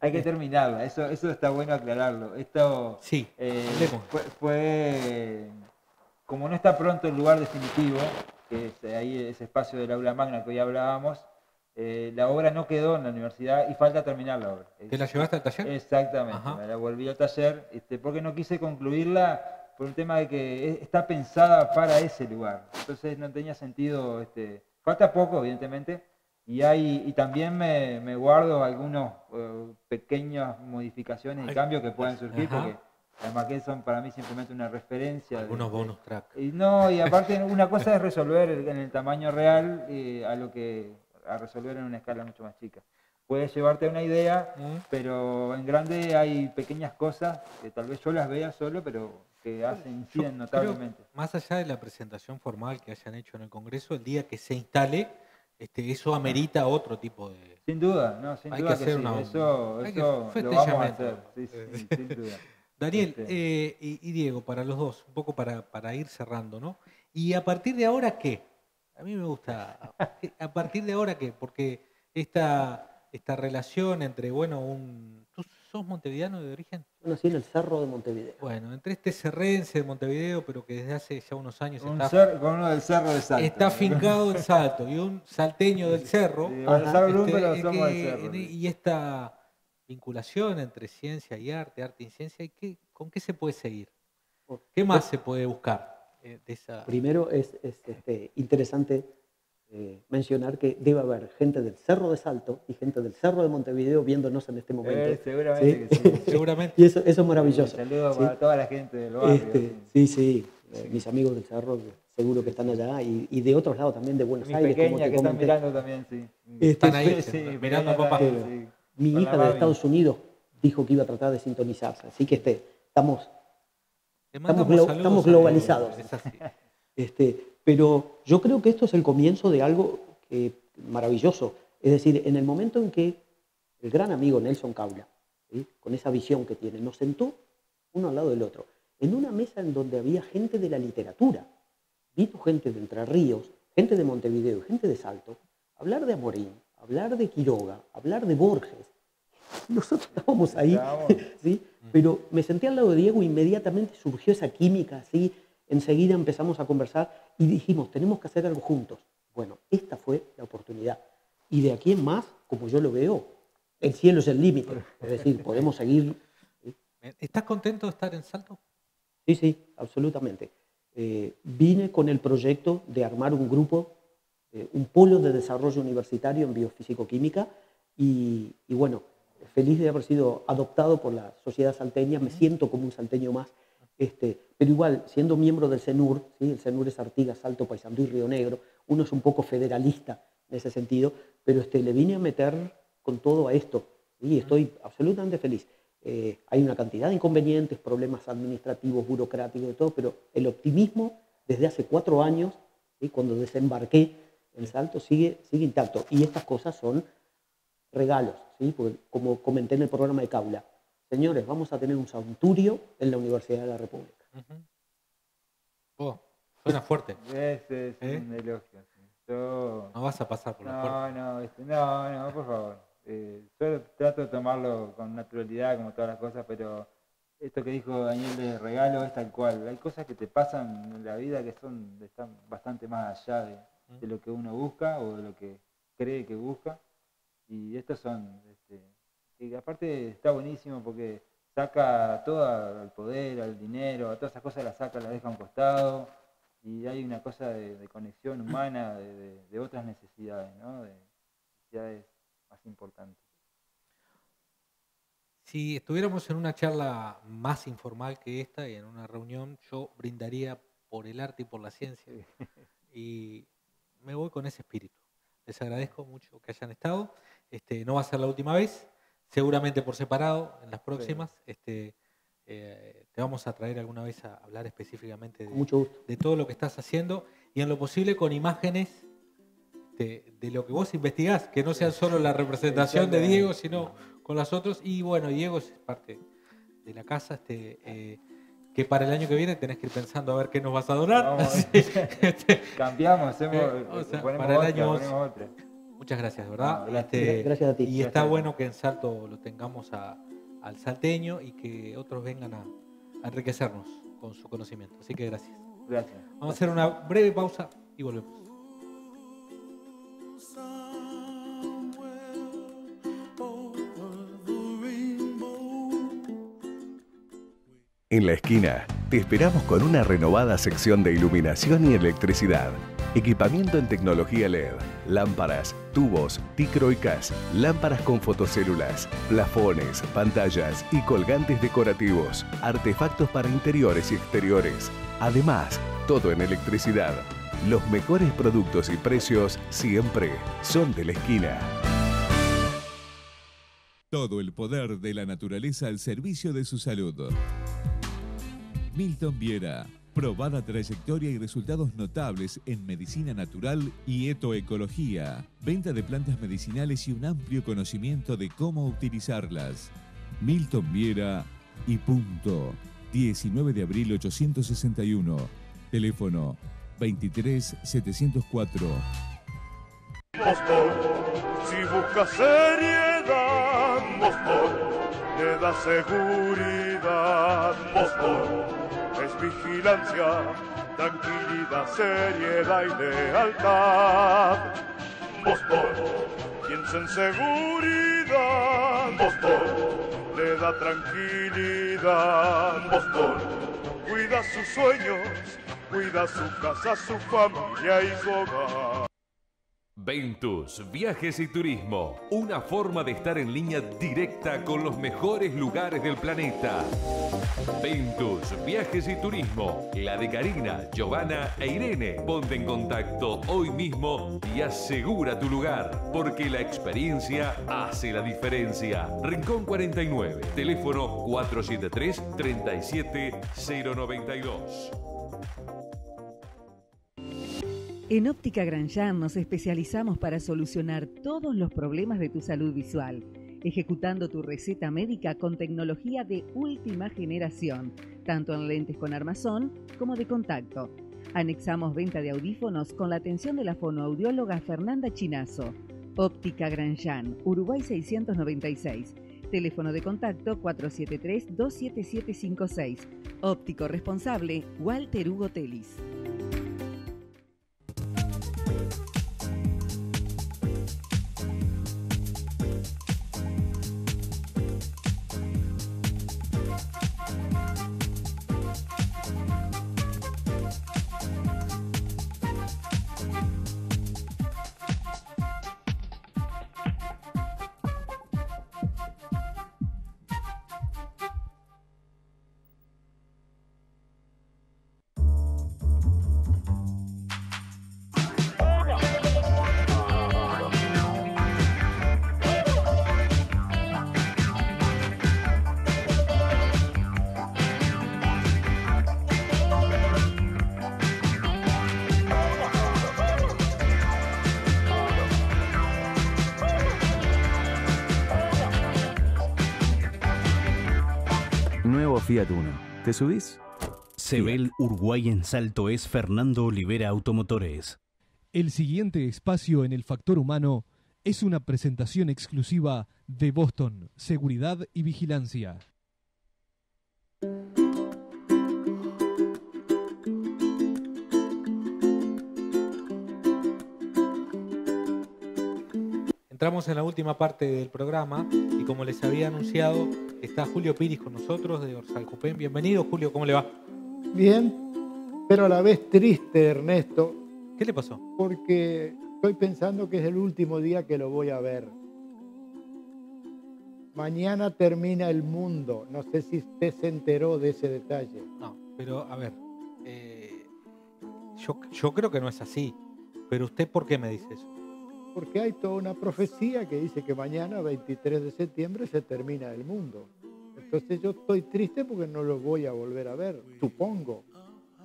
Hay que terminarla, eso, eso está bueno aclararlo. Esto sí, eh, fue, fue- como no está pronto el lugar definitivo, que es ahí ese espacio del aula magna que hoy hablábamos, eh, la obra no quedó en la universidad y falta terminar la obra. ¿Te la llevaste al taller? Exactamente, Ajá. me la volví al taller este, porque no quise concluirla por un tema de que es- está pensada para ese lugar. Entonces no tenía sentido, este, falta poco evidentemente, y, hay, y también me, me guardo algunos eh, pequeñas modificaciones y Ay, cambios que puedan surgir ajá. porque las maquetas son para mí simplemente una referencia. Algunos de- bonus track. y no, y aparte una cosa es resolver en el tamaño real eh, a lo que a resolver en una escala mucho más chica. Puedes llevarte a una idea, Mm. pero en grande hay pequeñas cosas que tal vez yo las vea solo, pero que hacen, inciden notablemente. más allá de la presentación formal que hayan hecho en el Congreso, el día que se instale, este, eso amerita otro tipo de... Sin duda, no, sin Hay duda que que, hacer sí. una- eso, que eso fue lo vamos a hacer, sí, sí, sin duda. Daniel Este, eh, y, y Diego, para los dos, un poco para, para ir cerrando, ¿no? Y a partir de ahora, ¿qué? A mí me gusta. ¿A partir de ahora qué? Porque esta, esta relación entre, bueno, un... ¿Tú sos montevideano de origen? Yo nací en el Cerro de Montevideo. Bueno, entre este cerrense de Montevideo, pero que desde hace ya unos años un está, cer- con uno del cerro de Salta. está fincado en Salto y un salteño del cerro. Sí, este, somos del sí. y esta vinculación entre ciencia y arte, arte y ciencia, ¿y qué, ¿con qué se puede seguir? ¿Qué más se puede buscar eh, de esa... Primero es, es, este, interesante eh, mencionar que debe haber gente del Cerro de Salto y gente del Cerro de Montevideo viéndonos en este momento. Eh, seguramente ¿sí? que sí. Seguramente. y eso, eso es maravilloso. Saludos ¿sí? para toda la gente del barrio. Este, sí, sí, eh, mis amigos del Cerro seguro que están allá y, y de otros lados también de Buenos Mi Aires. como pequeña te que están comenté. mirando también, sí. Este, Están ahí, Sí, sí, mirando a papá. Mi hija de. Estados Unidos dijo que iba a tratar de sintonizarse, así que este, estamos, estamos, glo- saludos globalizados. es así. Este, pero yo creo que esto es el comienzo de algo que- maravilloso. Es decir, en el momento en que el gran amigo Nelson Caula, ¿sí? con esa visión que tiene, nos sentó uno al lado del otro, en una mesa en donde había gente de la literatura. Vino gente de Entre Ríos, gente de Montevideo, gente de Salto, hablar de Amorín, hablar de Quiroga, hablar de Borges. Nosotros estábamos ahí. ¿sí? pero me senté al lado de Diego e inmediatamente surgió esa química así, enseguida empezamos a conversar y dijimos, tenemos que hacer algo juntos. Bueno, esta fue la oportunidad. Y de aquí en más, como yo lo veo, el cielo es el límite. Es decir, podemos seguir. ¿Estás contento de estar en Salto? Sí, sí, absolutamente. Eh, vine con el proyecto de armar un grupo, eh, un polo de desarrollo universitario en biofísico-química y, y bueno, feliz de haber sido adoptado por la sociedad salteña, me siento como un salteño más, este, pero igual, siendo miembro del CENUR, ¿sí? el CENUR es Artigas, Salto, Paysandú y Río Negro, uno es un poco federalista en ese sentido, pero este, le vine a meter con todo a esto. Y estoy absolutamente feliz. Eh, hay una cantidad de inconvenientes, problemas administrativos, burocráticos, de todo, pero el optimismo desde hace cuatro años, y cuando desembarqué en Salto, sigue, intacto. Y estas cosas son regalos, ¿sí? Porque, como comenté en el programa de Caula, señores, vamos a tener un santurio en la Universidad de la República. Oh, suena fuerte. Ese es ¿Eh? un elogio. Yo- No vas a pasar por la no, puerta. no, este, no, no, por favor. Eh, yo trato de tomarlo con naturalidad, como todas las cosas, pero esto que dijo Daniel de regalo es tal cual. Hay cosas que te pasan en la vida que son están bastante más allá de, de lo que uno busca o de lo que cree que busca. Y estos son, este, que aparte está buenísimo porque saca todo al poder, al dinero, a todas esas cosas las saca, las deja a un costado y hay una cosa de, de conexión humana de, de- de otras necesidades, ¿no? De necesidades más importantes. Si estuviéramos en una charla más informal que esta y en una reunión, yo brindaría por el arte y por la ciencia. Y me voy con ese espíritu. Les agradezco mucho que hayan estado. Este, no va a ser la última vez, seguramente por separado, en las próximas. Este, eh, te vamos a traer alguna vez a hablar específicamente de, mucho gusto. de todo lo que estás haciendo y en lo posible con imágenes de, de lo que vos investigás, que no sean solo la representación de Diego, sino con las otras. Y bueno, Diego es parte de la casa, este, eh, que para el año que viene tenés que ir pensando a ver qué nos vas a donar. Así, este, Cambiamos, hacemos, eh, o sea, ponemos para el otra, año ponemos otra. Muchas gracias, ¿verdad? Gracias. Este, Gracias a ti. Y está bueno que en Salto lo tengamos a- al salteño y que otros vengan a, a enriquecernos con su conocimiento. Así que gracias. Gracias. Vamos a hacer una breve pausa y volvemos. En la esquina, te esperamos con una renovada sección de iluminación y electricidad. Equipamiento en tecnología LED, lámparas, tubos, ticro y CAS, lámparas con fotocélulas, plafones, pantallas y colgantes decorativos, artefactos para interiores y exteriores. Además, todo en electricidad. Los mejores productos y precios siempre son de la esquina. Todo el poder de la naturaleza al servicio de su salud. Milton Viera. Probada trayectoria y resultados notables en medicina natural y etoecología. Venta de plantas medicinales y un amplio conocimiento de cómo utilizarlas. Milton Viera y punto. 19 de abril 861. Teléfono 23 704. Boston, si buscas seriedad, Boston, le da seguridad. Es vigilancia, tranquilidad, seriedad y lealtad. Boston, piensa en seguridad. Boston, le da tranquilidad. Boston, cuida sus sueños, cuida su casa, su familia y su hogar. Ventus, viajes y turismo. Una forma de estar en línea directa con los mejores lugares del planeta. Ventus, viajes y turismo. La de Karina, Giovanna e Irene. Ponte en contacto hoy mismo y asegura tu lugar, porque la experiencia hace la diferencia. Rincón 49, teléfono 473-37092. En Óptica Granjan nos especializamos para solucionar todos los problemas de tu salud visual, ejecutando tu receta médica con tecnología de última generación, tanto en lentes con armazón como de contacto. Anexamos venta de audífonos con la atención de la fonoaudióloga Fernanda Chinazo. Óptica Granjan, Uruguay 696. Teléfono de contacto 473-27756. Óptico responsable Walter Hugo Telis. Fiat Uno. ¿Te subís? Sebel Uruguay en Salto es Fernando Olivera Automotores. El siguiente espacio en el factor humano es una presentación exclusiva de Boston, Seguridad y Vigilancia. Entramos en la última parte del programa y como les había anunciado, está Julio Piris con nosotros de Orsal Cupén. Bienvenido, Julio, ¿cómo le va? Bien, pero a la vez triste, Ernesto. ¿Qué le pasó? Porque estoy pensando que es el último día que lo voy a ver. Mañana termina el mundo. No sé si usted se enteró de ese detalle. No, pero a ver, eh, yo, yo creo que no es así. Pero usted, ¿por qué me dice eso? Porque hay toda una profecía que dice que mañana, 23 de septiembre, se termina el mundo. Entonces yo estoy triste porque no lo voy a volver a ver, supongo.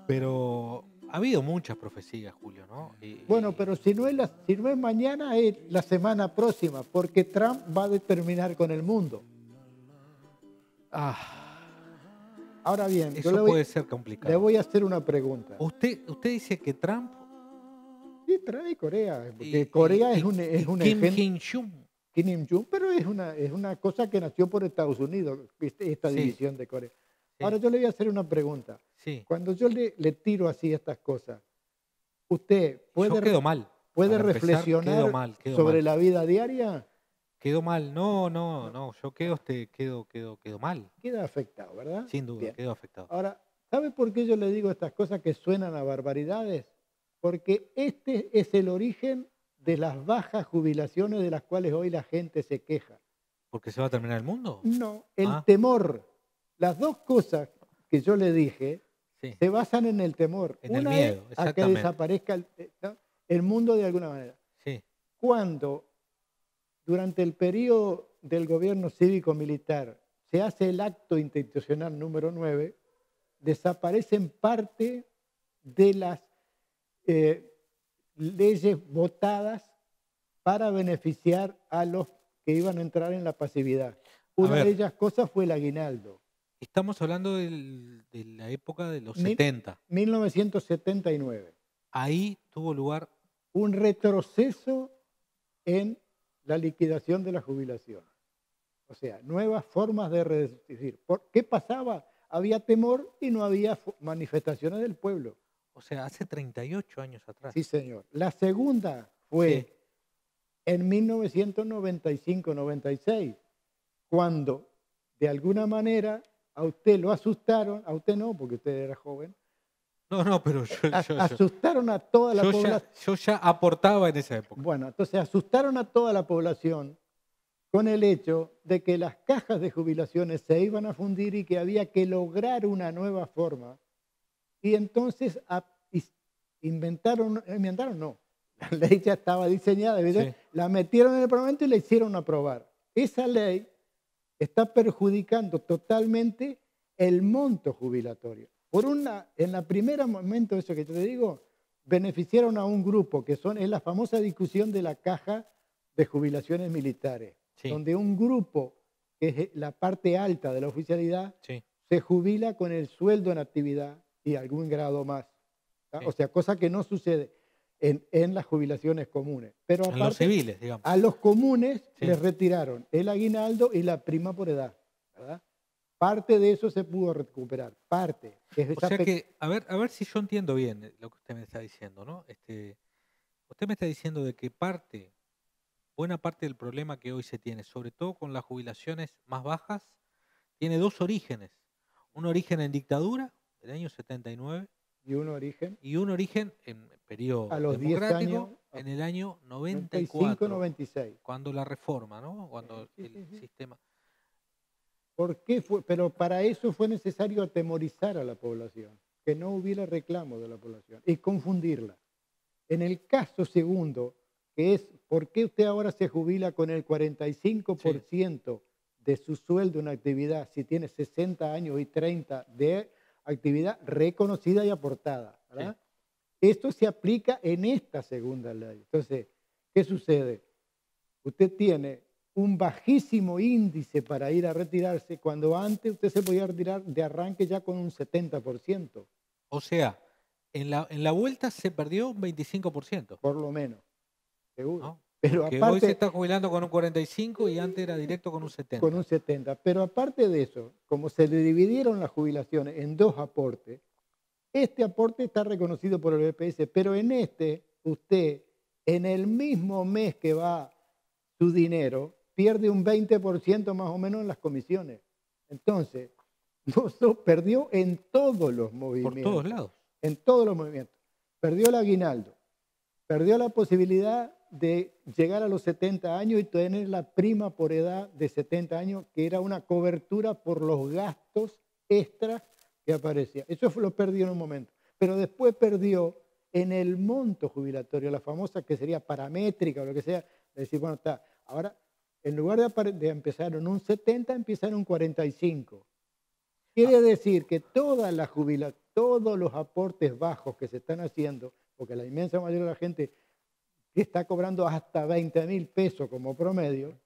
Pero ha habido muchas profecías, Julio, ¿no? Y- Bueno, pero si no, es la- si no es mañana, es la semana próxima, porque Trump va a determinar con el mundo. Ahora bien, yo Eso le voy, puede ser complicado. le voy a hacer una pregunta. Usted, usted dice que Trump Sí, trae Corea, porque y- Corea y- es un, es un Kim ejemplo-. Kim Il-jung, pero es una, es una cosa que nació por Estados Unidos, este- esta Sí. división de Corea. Ahora yo le voy a hacer una pregunta. Sí. Cuando yo le, le tiro así estas cosas, ¿usted puede, Yo quedo mal. puede Para empezar, reflexionar quedo mal, quedo sobre mal. la vida diaria? Quedó mal. No, no, no. Yo quedo, este, quedo, quedo, quedo mal. Queda afectado, ¿verdad? Sin duda, Bien. quedo afectado. Ahora, ¿sabe por qué yo le digo estas cosas que suenan a barbaridades? Porque este es el origen de las bajas jubilaciones de las cuales hoy la gente se queja. ¿Porque se va a terminar el mundo? No, el Ah. temor. Las dos cosas que yo le dije Sí. se basan en el temor. En el miedo, es a que desaparezca el, eh, ¿no? el mundo de alguna manera. Sí. Cuando durante el periodo del gobierno cívico-militar se hace el acto institucional número 9, desaparecen parte de las eh, leyes votadas para beneficiar a los que iban a entrar en la pasividad. Una ver. de ellas cosas fue el aguinaldo. Estamos hablando del- de la época de los Mil- 70. 1979. Ahí tuvo lugar. Un retroceso en la liquidación de la jubilación. O sea, nuevas formas de reducir. ¿Por qué pasaba? Había temor y no había manifestaciones del pueblo. O sea, hace 38 años atrás. Sí, señor. La segunda fue en 1995-96, cuando de alguna manera a usted lo asustaron, a usted no, porque usted era joven, No, no, pero yo, a- yo- yo- asustaron a toda la población. ya, yo ya aportaba en esa época. Bueno, entonces asustaron a toda la población con el hecho de que las cajas de jubilaciones se iban a fundir y que había que lograr una nueva forma. Y entonces a- inventaron, inventaron no, la ley ya estaba diseñada, la metieron en el Parlamento y la hicieron aprobar. Esa ley está perjudicando totalmente el monto jubilatorio. Por una, en la primera momento, eso que yo te digo, beneficiaron a un grupo que son, es la famosa discusión de la caja de jubilaciones militares, Sí. donde un grupo, que es la parte alta de la oficialidad, Sí. se jubila con el sueldo en actividad y algún grado más. O sea, cosa que no sucede en, en las jubilaciones comunes. Pero En los civiles, digamos. a los comunes Sí. les retiraron el aguinaldo y la prima por edad. ¿verdad? Parte de eso se pudo recuperar, parte. es O sea que, a ver, a ver si yo entiendo bien lo que usted me está diciendo, ¿no? Este, usted me está diciendo de que parte, buena parte del problema que hoy se tiene, sobre todo con las jubilaciones más bajas, tiene dos orígenes. Un origen en dictadura, del año 79, y un origen y un origen en periodo A los 10 democrático años, en el año 95, 94, 96. cuando la reforma, ¿no? Cuando Sí, el sí, sí. sistema... ¿Por qué fue? Pero para eso fue necesario atemorizar a la población, que no hubiera reclamo de la población y confundirla. En el caso segundo, que es por qué usted ahora se jubila con el 45% de su sueldo en actividad si tiene 60 años y 30 de actividad reconocida y aportada. ¿verdad? Esto se aplica en esta segunda ley. Entonces, ¿qué sucede? Usted tiene un bajísimo índice para ir a retirarse, cuando antes usted se podía retirar de arranque ya con un 70%. O sea, en la, en la vuelta se perdió un 25%. Por lo menos, seguro. ¿no? Pero que aparte, hoy se está jubilando con un 45 y antes era directo con un 70. con un 70. Pero aparte de eso, como se le dividieron las jubilaciones en dos aportes, este aporte está reconocido por el BPS, pero en este, usted, en el mismo mes que va su dinero, pierde un 20% más o menos en las comisiones. Entonces, perdió en todos los Por movimientos. todos lados. En todos los movimientos. Perdió el aguinaldo, perdió la posibilidad de llegar a los 70 años y tener la prima por edad de 70 años, que era una cobertura por los gastos extras que aparecía. Eso lo perdió en un momento. Pero después perdió en el monto jubilatorio, la famosa que sería paramétrica o lo que sea, de decir, bueno, está, ahora en lugar de, empezar en un 70, empieza en un 45. Quiere decir que todas las jubila- todos los aportes bajos que se están haciendo, porque la inmensa mayoría de la gente que está cobrando hasta 20 mil pesos como promedio,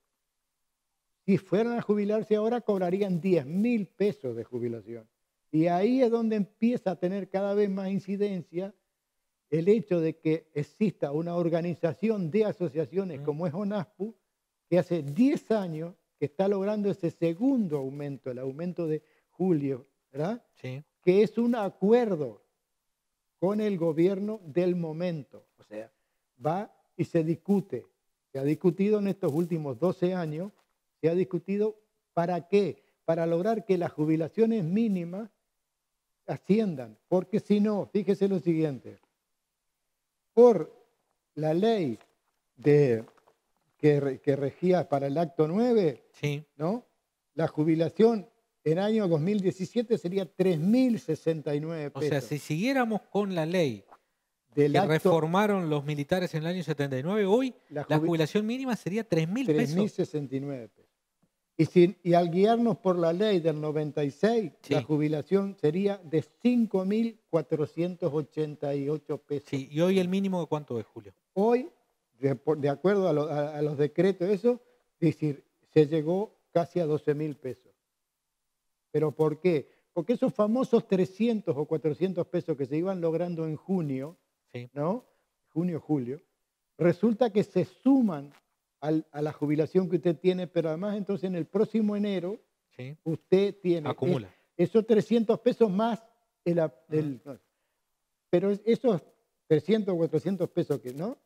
si fueran a jubilarse ahora cobrarían 10 mil pesos de jubilación. Y ahí es donde empieza a tener cada vez más incidencia el hecho de que exista una organización de asociaciones como es ONASPU, que hace 10 años que está logrando ese segundo aumento, el aumento de julio, ¿verdad? Sí. que es un acuerdo con el gobierno del momento. O sea, va y se discute. Se ha discutido en estos últimos 12 años, se ha discutido para qué, para lograr que las jubilaciones mínimas asciendan, porque si no, fíjese lo siguiente, por la ley de, que, re- que regía para el acto 9, Sí. ¿no? La jubilación en año 2017 sería 3.069 O pesos. sea, si siguiéramos con la ley Del que acto- reformaron los militares en el año 79, hoy La la, jubi- jubilación mínima sería 3 mil pesos. 3.069 pesos. Y, si- y al guiarnos por la ley del 96, la jubilación sería de 5.488 pesos. Sí, y hoy el mínimo de cuánto es, Julio. Hoy, de, acuerdo a, lo- a- a los decretos, eso, es decir, se llegó casi a 12.000 pesos. ¿Pero por qué? Porque esos famosos 300 o 400 pesos que se iban logrando en junio, Sí. ¿no? Junio, julio, resulta que se suman al- a la jubilación que usted tiene, pero además entonces en el próximo enero Sí. usted tiene Acumula. es- esos 300 pesos más el, pero es- esos 300 o 400 pesos que no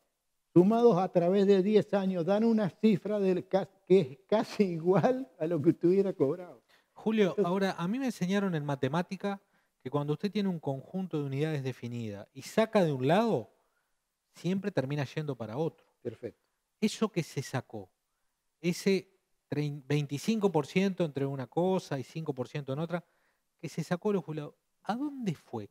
sumados a través de 10 años dan una cifra del que es casi igual a lo que usted hubiera cobrado. Julio, ahora a mí me enseñaron en matemática que cuando usted tiene un conjunto de unidades definida y saca de un lado, siempre termina yendo para otro. Perfecto. Eso que se sacó, ese trein- 25% entre una cosa y 5% en otra, que se sacó los jubilados, ¿a dónde fue?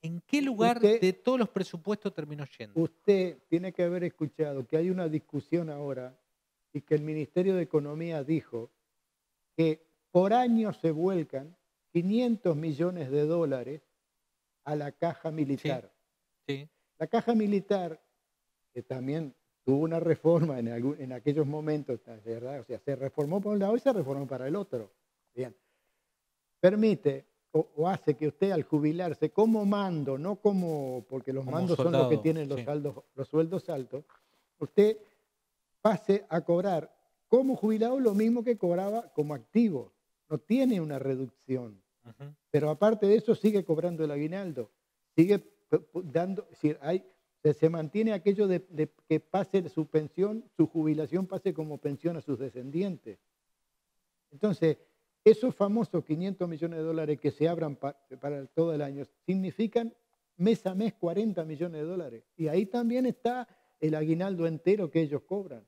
¿En qué lugar Usted- de todos los presupuestos terminó yendo? Usted tiene que haber escuchado que hay una discusión ahora y que el Ministerio de Economía dijo que por año se vuelcan 500 millones de dólares a la caja militar. Sí, La caja militar, que también tuvo una reforma en, algún- en aquellos momentos, ¿verdad? O sea, se reformó por un lado y se reformó para el otro. Bien. Permite o, o hace que usted al jubilarse como mando, no como, porque los Como mandos son los que tienen los, sí. saldos, los sueldos altos, usted pase a cobrar como jubilado lo mismo que cobraba como activo. No tiene una reducción. Pero aparte de eso, sigue cobrando el aguinaldo. Sigue dando, es decir, hay, se, mantiene aquello de, que pase su pensión, su jubilación pase como pensión a sus descendientes. Entonces, esos famosos 500 millones de dólares que se abran pa- para todo el año significan mes a mes 40 millones de dólares. Y ahí también está el aguinaldo entero que ellos cobran.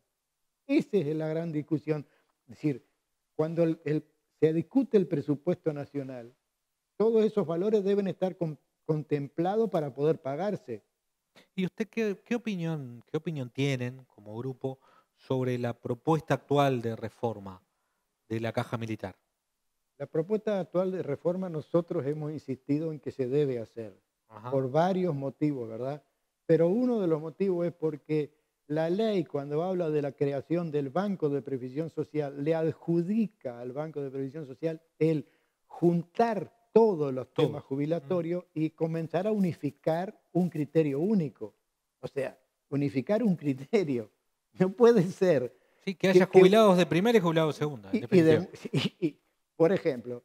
Esa es la gran discusión. Es decir, cuando el- se discute el presupuesto nacional, todos esos valores deben estar con- contemplados para poder pagarse. ¿Y usted qué, qué opinión, qué opinión tienen como grupo sobre la propuesta actual de reforma de la caja militar? La propuesta actual de reforma nosotros hemos insistido en que se debe hacer Ajá. por varios motivos, ¿verdad? Pero uno de los motivos es porque La ley, cuando habla de la creación del Banco de Previsión Social, le adjudica al Banco de Previsión Social el juntar todos los temas jubilatorios y comenzar a unificar un criterio único. O sea, unificar un criterio. No puede ser. Sí, que haya jubilados de primera y jubilados de segunda. Y, y de- y- y, por ejemplo,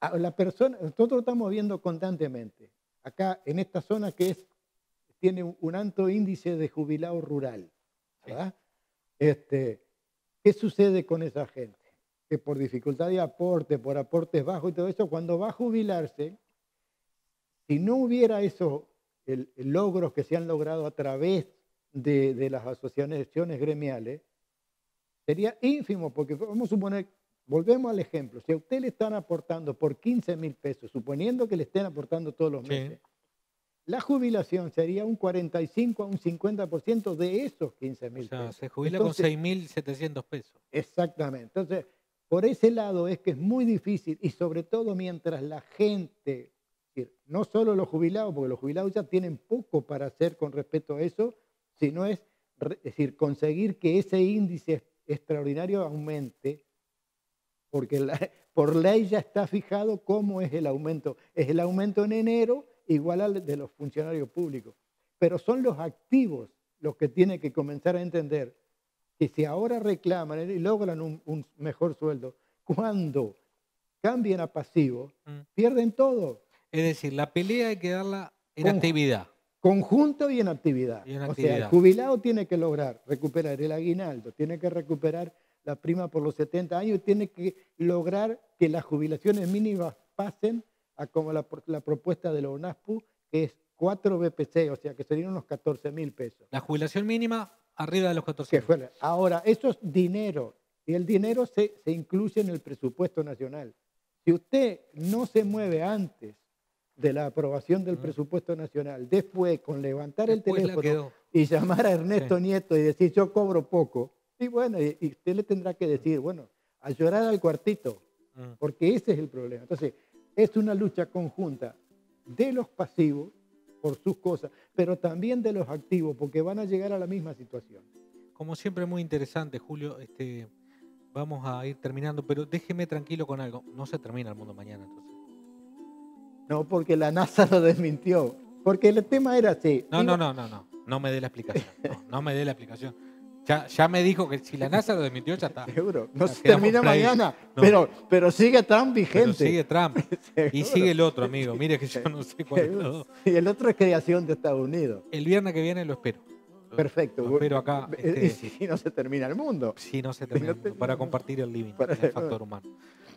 a- a la persona, nosotros estamos viendo constantemente, acá en esta zona que es, tiene un, alto índice de jubilado rural, ¿verdad? Este, ¿Qué sucede con esa gente? Que por dificultad de aporte, por aportes bajos y todo eso, cuando va a jubilarse, si no hubiera esos el- el logros que se han logrado a través de, de las asociaciones gremiales, sería ínfimo, porque vamos a suponer, volvemos al ejemplo, si a usted le están aportando por 15 mil pesos, suponiendo que le estén aportando todos los Sí. La jubilación sería un 45 a un 50% de esos 15 mil O sea, pesos. se jubila Entonces, con 6.700 pesos. Exactamente. Entonces, por ese lado es que es muy difícil y sobre todo mientras la gente, no solo los jubilados, porque los jubilados ya tienen poco para hacer con respecto a eso, sino es, es decir, conseguir que ese índice extraordinario aumente, porque la- por ley ya está fijado cómo es el aumento. Es el aumento en enero igual al de los funcionarios públicos. Pero son los activos los que tienen que comenzar a entender que si ahora reclaman y logran un, un mejor sueldo, cuando cambien a pasivo, Mm. pierden todo. Es decir, la pelea hay que darla en Con- actividad. Conjunto y en actividad. Y en O sea, el jubilado tiene que lograr recuperar el aguinaldo, tiene que recuperar la prima por los 70 años, tiene que lograr que las jubilaciones mínimas pasen a como la, la propuesta de la ONASPU, que es 4 BPC, o sea, que serían unos 14 mil pesos. La jubilación mínima arriba de los 14 Que fuera. Ahora, eso es dinero y el dinero se, se incluye en el presupuesto nacional. Si usted no se mueve antes de la aprobación del presupuesto nacional, después con levantar el Después la teléfono y llamar a Ernesto Sí. Nieto y decir yo cobro poco, y bueno, y, y usted le tendrá que decir, bueno, a llorar al cuartito, Mm. porque ese es el problema. Entonces, es una lucha conjunta de los pasivos por sus cosas, pero también de los activos, porque van a llegar a la misma situación. Como siempre, muy interesante, Julio. Este, vamos a ir terminando, pero déjeme tranquilo con algo. No se termina el mundo mañana, entonces. No, porque la NASA lo desmintió. Porque el tema era así. No, no, no, no, no. No me dé la explicación. No, no me dé la explicación. Ya, ya me dijo que si la NASA lo desmintió, ya está. Seguro. No se termina mañana, No. pero, pero sigue Trump Pero vigente. sigue Trump. Y sigue el otro, amigo. Mire que yo no sé cuál es. Y el otro es creación de Estados Unidos. El viernes que viene lo espero. Perfecto. Lo espero acá. Y este, si no se termina el mundo. si no se Si termina, no para el mundo. compartir el living, Para- el factor humano.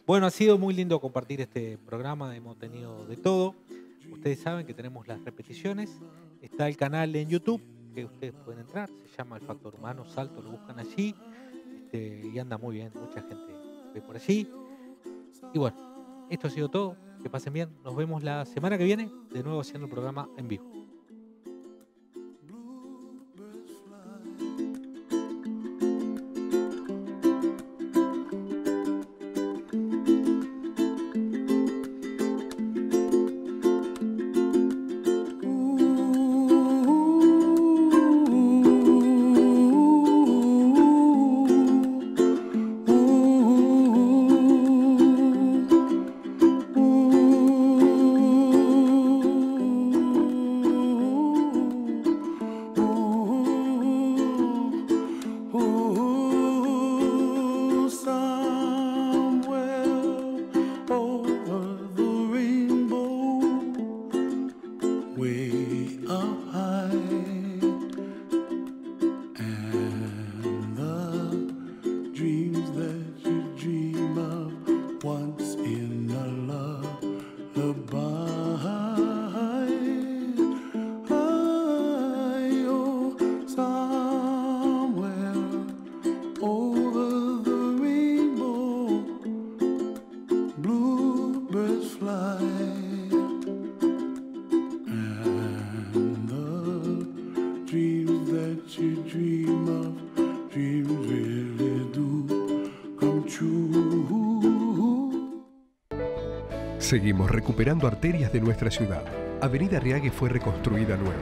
Bueno, ha sido muy lindo compartir este programa. Hemos tenido de todo. Ustedes saben que tenemos las repeticiones. Está el canal en YouTube ustedes pueden entrar. Se llama El Factor Humano. Salto, lo buscan allí. este, y anda muy bien. Mucha gente ve por allí. Y bueno, esto ha sido todo. Que pasen bien. Nos vemos la semana que viene. De nuevo haciendo el programa en vivo. Seguimos recuperando arterias de nuestra ciudad. Avenida Riague fue reconstruida nueva.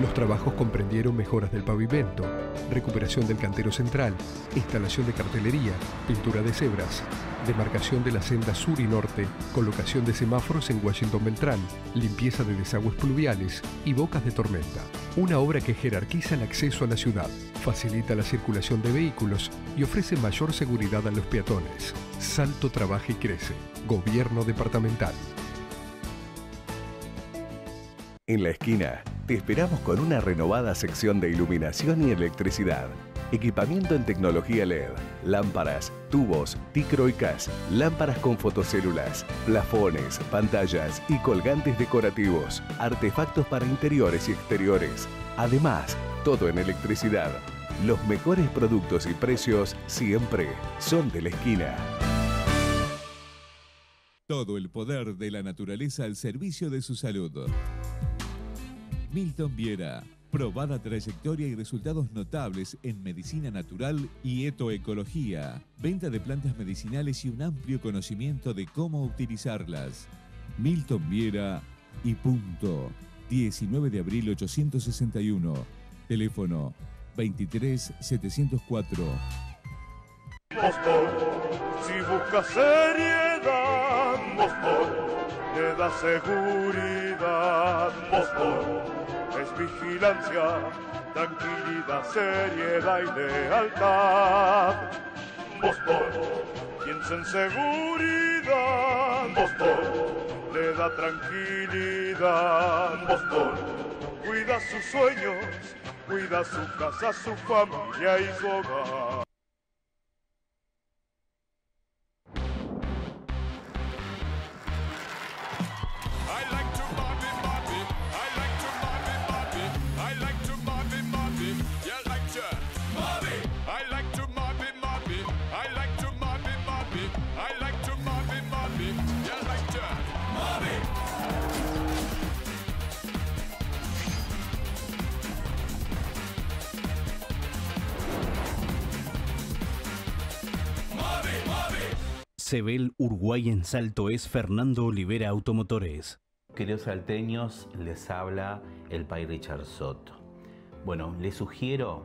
Los trabajos comprendieron mejoras del pavimento, recuperación del cantero central, instalación de cartelería, pintura de cebras, demarcación de la senda sur y norte, colocación de semáforos en Washington Beltrán, limpieza de desagües pluviales y bocas de tormenta. Una obra que jerarquiza el acceso a la ciudad, facilita la circulación de vehículos y ofrece mayor seguridad a los peatones. Salto trabaja y crece. Gobierno departamental. En la esquina, te esperamos con una renovada sección de iluminación y electricidad. Equipamiento en tecnología LED, lámparas, tubos, ticro y CAS, lámparas con fotocélulas, plafones, pantallas y colgantes decorativos, artefactos para interiores y exteriores. Además, todo en electricidad. Los mejores productos y precios siempre son de la esquina. Todo el poder de la naturaleza al servicio de su salud. Milton Viera. Probada trayectoria y resultados notables en medicina natural y etoecología. Venta de plantas medicinales y un amplio conocimiento de cómo utilizarlas. Milton Viera y punto. 19 de abril 861. Teléfono 23 704. Boston, si buscas seriedad, le da seguridad, Boston es vigilancia, tranquilidad, seriedad y lealtad. Boston, piensa en seguridad. Boston, le da tranquilidad. Boston, cuida sus sueños, cuida su casa, su familia y su hogar. Sebel Uruguay en Salto es Fernando Olivera Automotores. Queridos salteños, les habla el Pai Richard Soto. Bueno, les sugiero,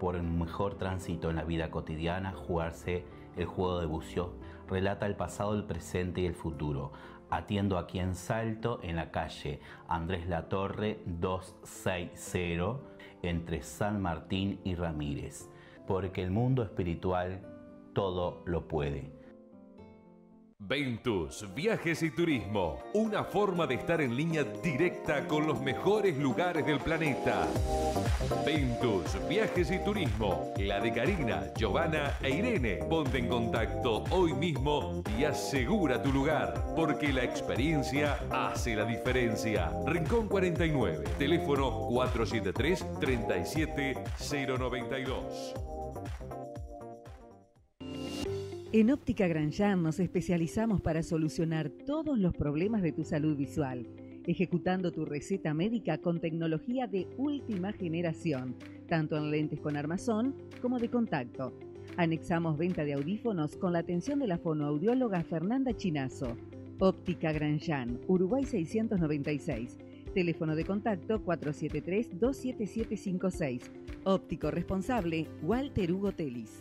por un mejor tránsito en la vida cotidiana, jugarse el juego de bucio. Relata el pasado, el presente y el futuro. Atiendo aquí en Salto, en la calle Andrés Latorre 260, entre San Martín y Ramírez. Porque el mundo espiritual todo lo puede. Ventus, viajes y turismo. Una forma de estar en línea directa con los mejores lugares del planeta. Ventus, viajes y turismo. La de Karina, Giovanna e Irene. Ponte en contacto hoy mismo y asegura tu lugar, porque la experiencia hace la diferencia. Rincón 49, teléfono 473 37092. En Óptica Granjam nos especializamos para solucionar todos los problemas de tu salud visual, ejecutando tu receta médica con tecnología de última generación, tanto en lentes con armazón como de contacto. Anexamos venta de audífonos con la atención de la fonoaudióloga Fernanda Chinazo. Óptica Granjam, Uruguay 696. Teléfono de contacto 473-27756. Óptico responsable Walter Hugo Telis.